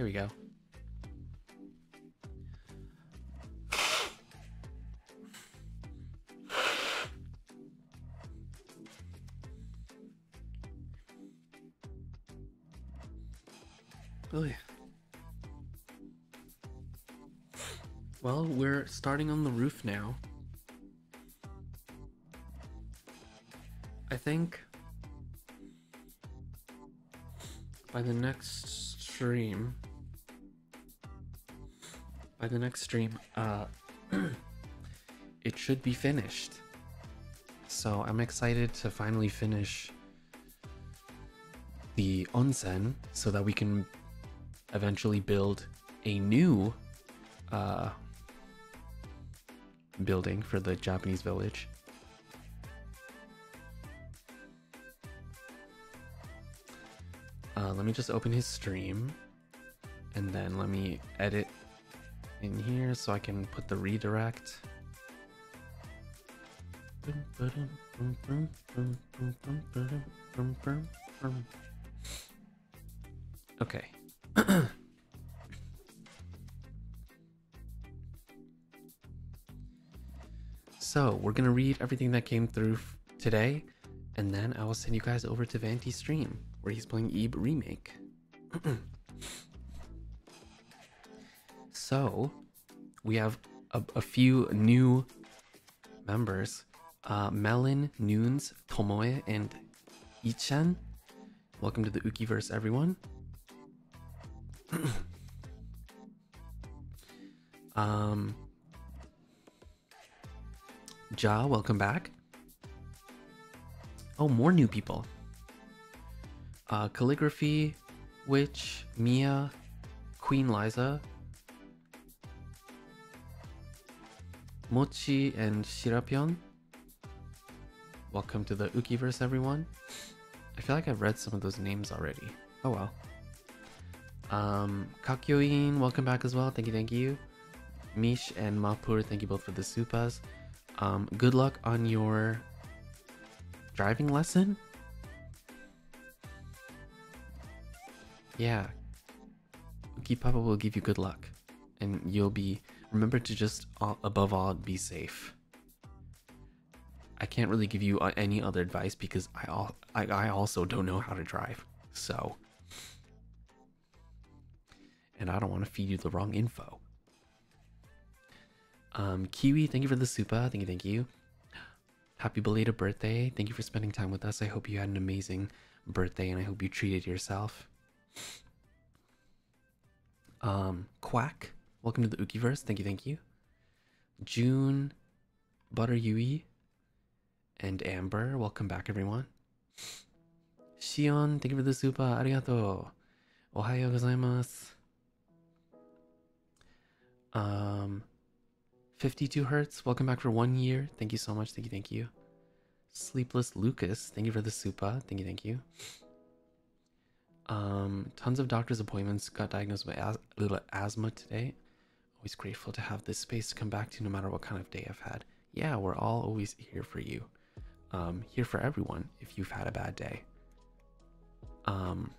There we go. Yeah. Well, we're starting on the roof now. I think by the next stream, by the next stream, uh, it should be finished. So I'm excited to finally finish the onsen so that we can eventually build a new uh, building for the Japanese village. Uh, let me just open his stream and then let me edit in here so I can put the redirect. Okay. so, we're gonna read everything that came through today, and then I will send you guys over to Vanty's stream where he's playing Ib Remake. so, we have a, a, few new members uh, Melon, Noons, Tomoe, and Ichan. Welcome to the Ukiverse, everyone. um, Ja, welcome back. Oh, more new people. Uh, calligraphy, Witch, Mia, Queen Liza, Mochi, and Shirapion. Welcome to the Ukiverse, everyone. I feel like I've read some of those names already. Oh well. Um, Kakyoin, welcome back as well. Thank you, thank you. Mish and Mapur, thank you both for the supas. Um, good luck on your driving lesson. Yeah, Papa will give you good luck, and you'll be. Remember to just, above all, be safe. I can't really give you uh, any other advice because I, I, I also don't know how to drive. So and I don't want to feed you the wrong info. Um, Kiwi, thank you for the super. Thank you, thank you. Happy belated birthday. Thank you for spending time with us. I hope you had an amazing birthday and I hope you treated yourself. Um, Quack, welcome to the Ukiverse. Thank you, thank you. June, Butter Yui, and Amber, welcome back, everyone. Shion, thank you for the super. Arigato. Ohayo gozaimasu. Um, 52 hertz. Welcome back for one year. Thank you so much. Thank you. Thank you. Sleepless Lucas. Thank you for the super. Thank you. Thank you. Um, tons of doctor's appointments. Got diagnosed with as little asthma today. Always grateful to have this space to come back to no matter what kind of day I've had. Yeah, we're all always here for you. um, here for everyone if you've had a bad day. Um,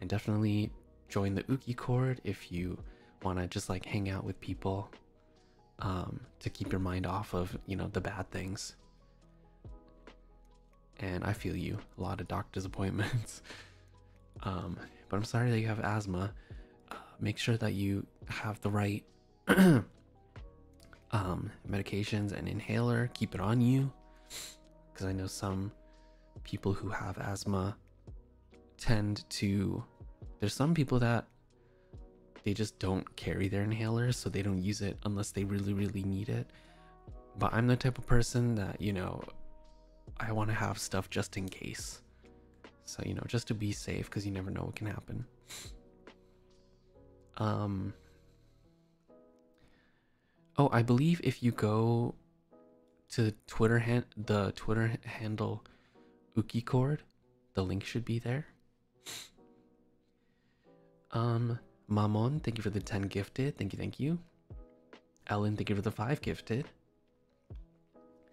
and definitely join the Uki Chord if you want to just like hang out with people um, to keep your mind off of you know the bad things. And I feel you, a lot of doctor's appointments. um, but I'm sorry that you have asthma. Uh, make sure that you have the right um, medications and inhaler. Keep it on you, because I know some people who have asthma tend to. There's some people that they just don't carry their inhalers, so they don't use it unless they really, really need it. But I'm the type of person that, you know, I want to have stuff just in case. So, you know, just to be safe because you never know what can happen. Um Oh, I believe if you go to Twitter hand the Twitter handle Ukichord, the link should be there. Um Mamon, thank you for the 10 gifted. Thank you, thank you. Ellen, thank you for the 5 gifted.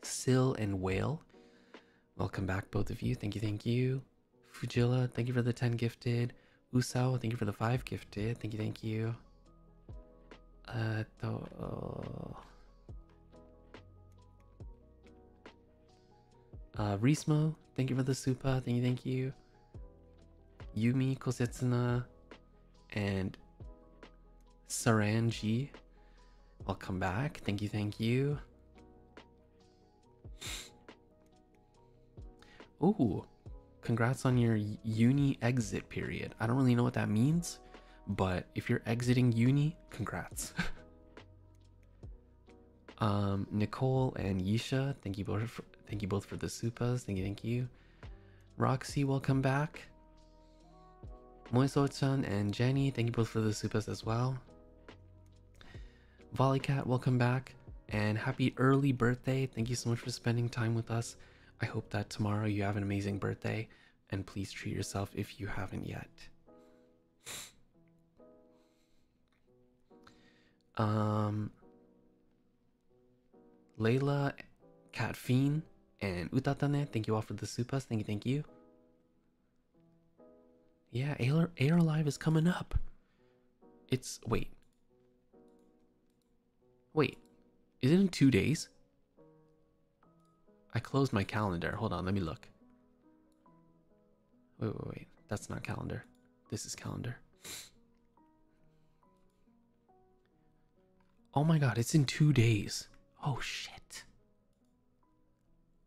Sill and Whale, welcome back, both of you. Thank you, thank you. Fujila, thank you for the 10 gifted. Usao, thank you for the 5 gifted. Thank you, thank you. Uh, to, uh, uh, Rismo, thank you for the super. Thank you, thank you. Yumi Kosetsuna and Saranji, welcome back. Thank you, thank you. Ooh, congrats on your uni exit period. I don't really know what that means, but if you're exiting uni, congrats. um, Nicole and Yisha, thank you both. For, thank you both for the supas. Thank you, thank you. Roxy, welcome back. Moiso-chan and Jenny, thank you both for the supas as well. Volleycat, welcome back. And happy early birthday. Thank you so much for spending time with us. I hope that tomorrow you have an amazing birthday. And please treat yourself if you haven't yet. Um, Layla, Cat and Utatane, thank you all for the supas. Thank you, thank you. Yeah, Air, Air Live is coming up. It's wait. Wait. Is it in 2 days? I closed my calendar. Hold on, let me look. Wait, wait, wait. That's not calendar. This is calendar. Oh my god, it's in 2 days. Oh shit.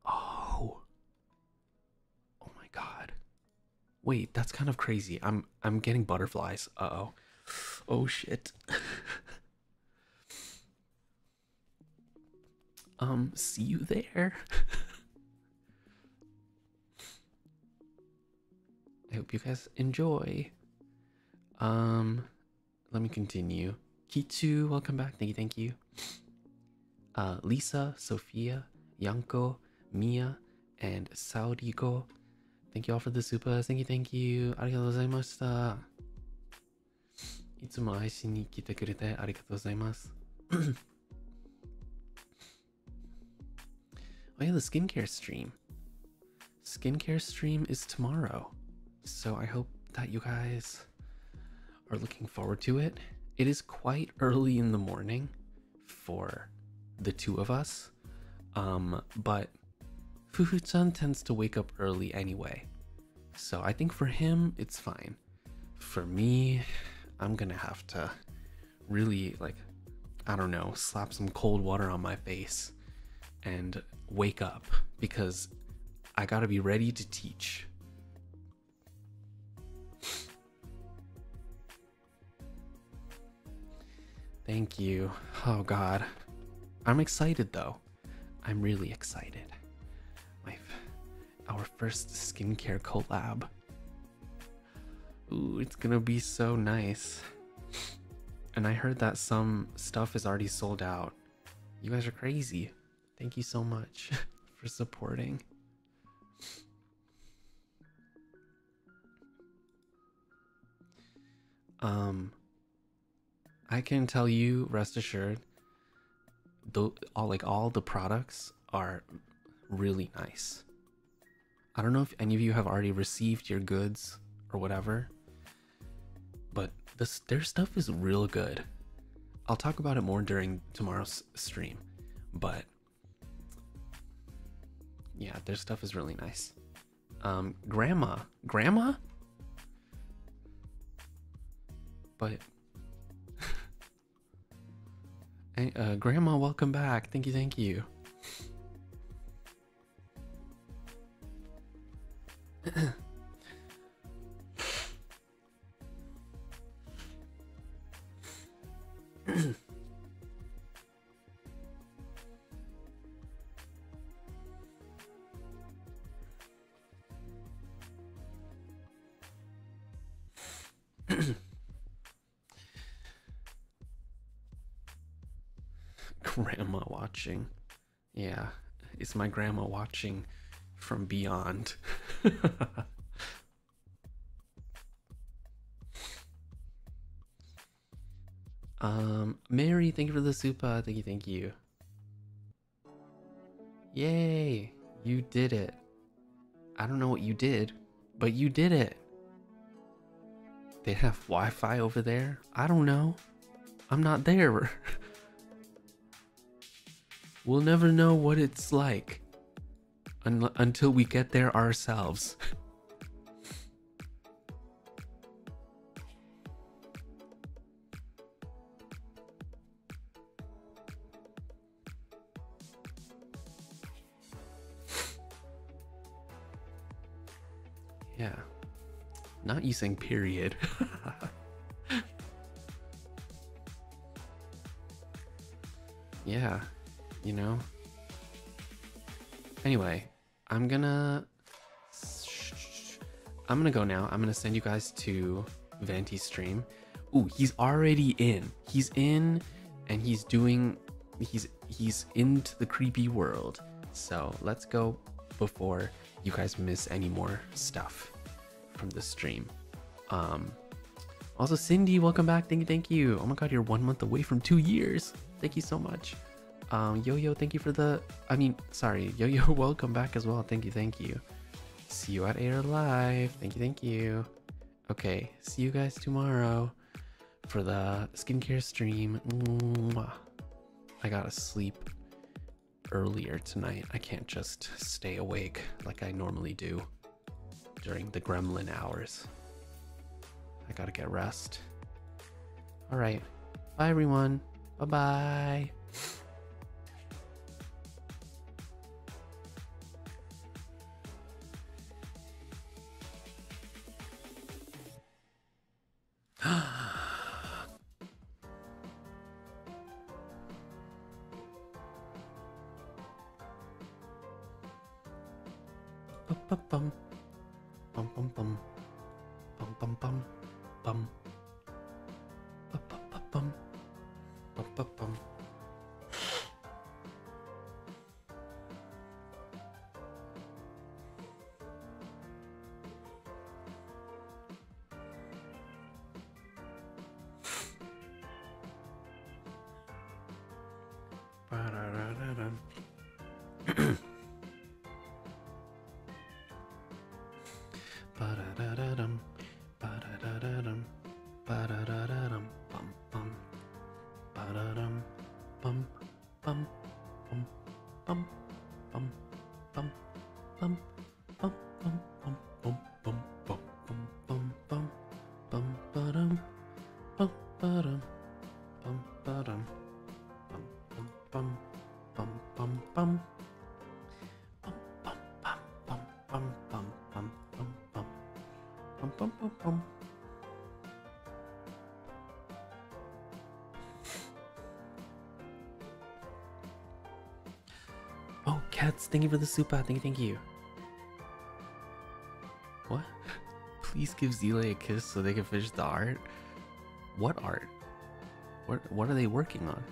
Oh. Oh my god. Wait, that's kind of crazy. I'm I'm getting butterflies. Uh-oh. Oh shit. um, see you there. I hope you guys enjoy. Um, let me continue. Kitsu, welcome back. Thank you, thank you. Uh, Lisa, Sophia, Yanko, Mia, and Saudiko Thank you all for the super. Thank you, thank you. ありがとうございました。いつも配信に来てくれてありがとうございます。oh yeah, the skincare stream. Skincare stream is tomorrow. So I hope that you guys are looking forward to it. it is quite early in the morning for the two of us. Um, but Fufu-chan tends to wake up early anyway. So I think for him, it's fine. For me, I'm gonna have to really, like, I don't know, slap some cold water on my face and wake up because I gotta be ready to teach. Thank you. Oh god. I'm excited though. I'm really excited My our first skincare collab. Ooh, it's gonna be so nice. And I heard that some stuff is already sold out. You guys are crazy. Thank you so much for supporting. Um, I can tell you, rest assured, the all like all the products are really nice. I don't know if any of you have already received your goods or whatever, but this their stuff is real good. I'll talk about it more during tomorrow's stream, but yeah, their stuff is really nice. Um, grandma, grandma, but hey, uh, grandma, welcome back. Thank you, thank you. watching. Yeah, it's my grandma watching from beyond. um, Mary, thank you for the super. Thank you, thank you. Yay, you did it. I don't know what you did, but you did it. They have Wi Fi over there? I don't know. I'm not there. we'll never know what it's like un- until we get there ourselves. yeah. Not using period. yeah, you know. Anyway, I'm gonna I'm gonna go now. I'm gonna send you guys to Vanti's stream. Ooh, he's already in. He's in and he's doing he's he's into the creepy world. So let's go before you guys miss any more stuff from the stream. Um also Cindy, welcome back. Thank you, thank you. Oh my god, you're one month away from two years. Thank you so much. Um, Yo Yo, thank you for the. I mean, sorry, Yo Yo, welcome back as well. Thank you, thank you. See you at Air Live. Thank you, thank you. Okay, see you guys tomorrow for the skincare stream. Mwah. I gotta sleep earlier tonight. I can't just stay awake like I normally do during the gremlin hours. I gotta get rest. All right. Bye, everyone. Bye bye. Thank you for the super. Thank you, thank you. What? Please give Zile a kiss so they can finish the art? What art? What what are they working on?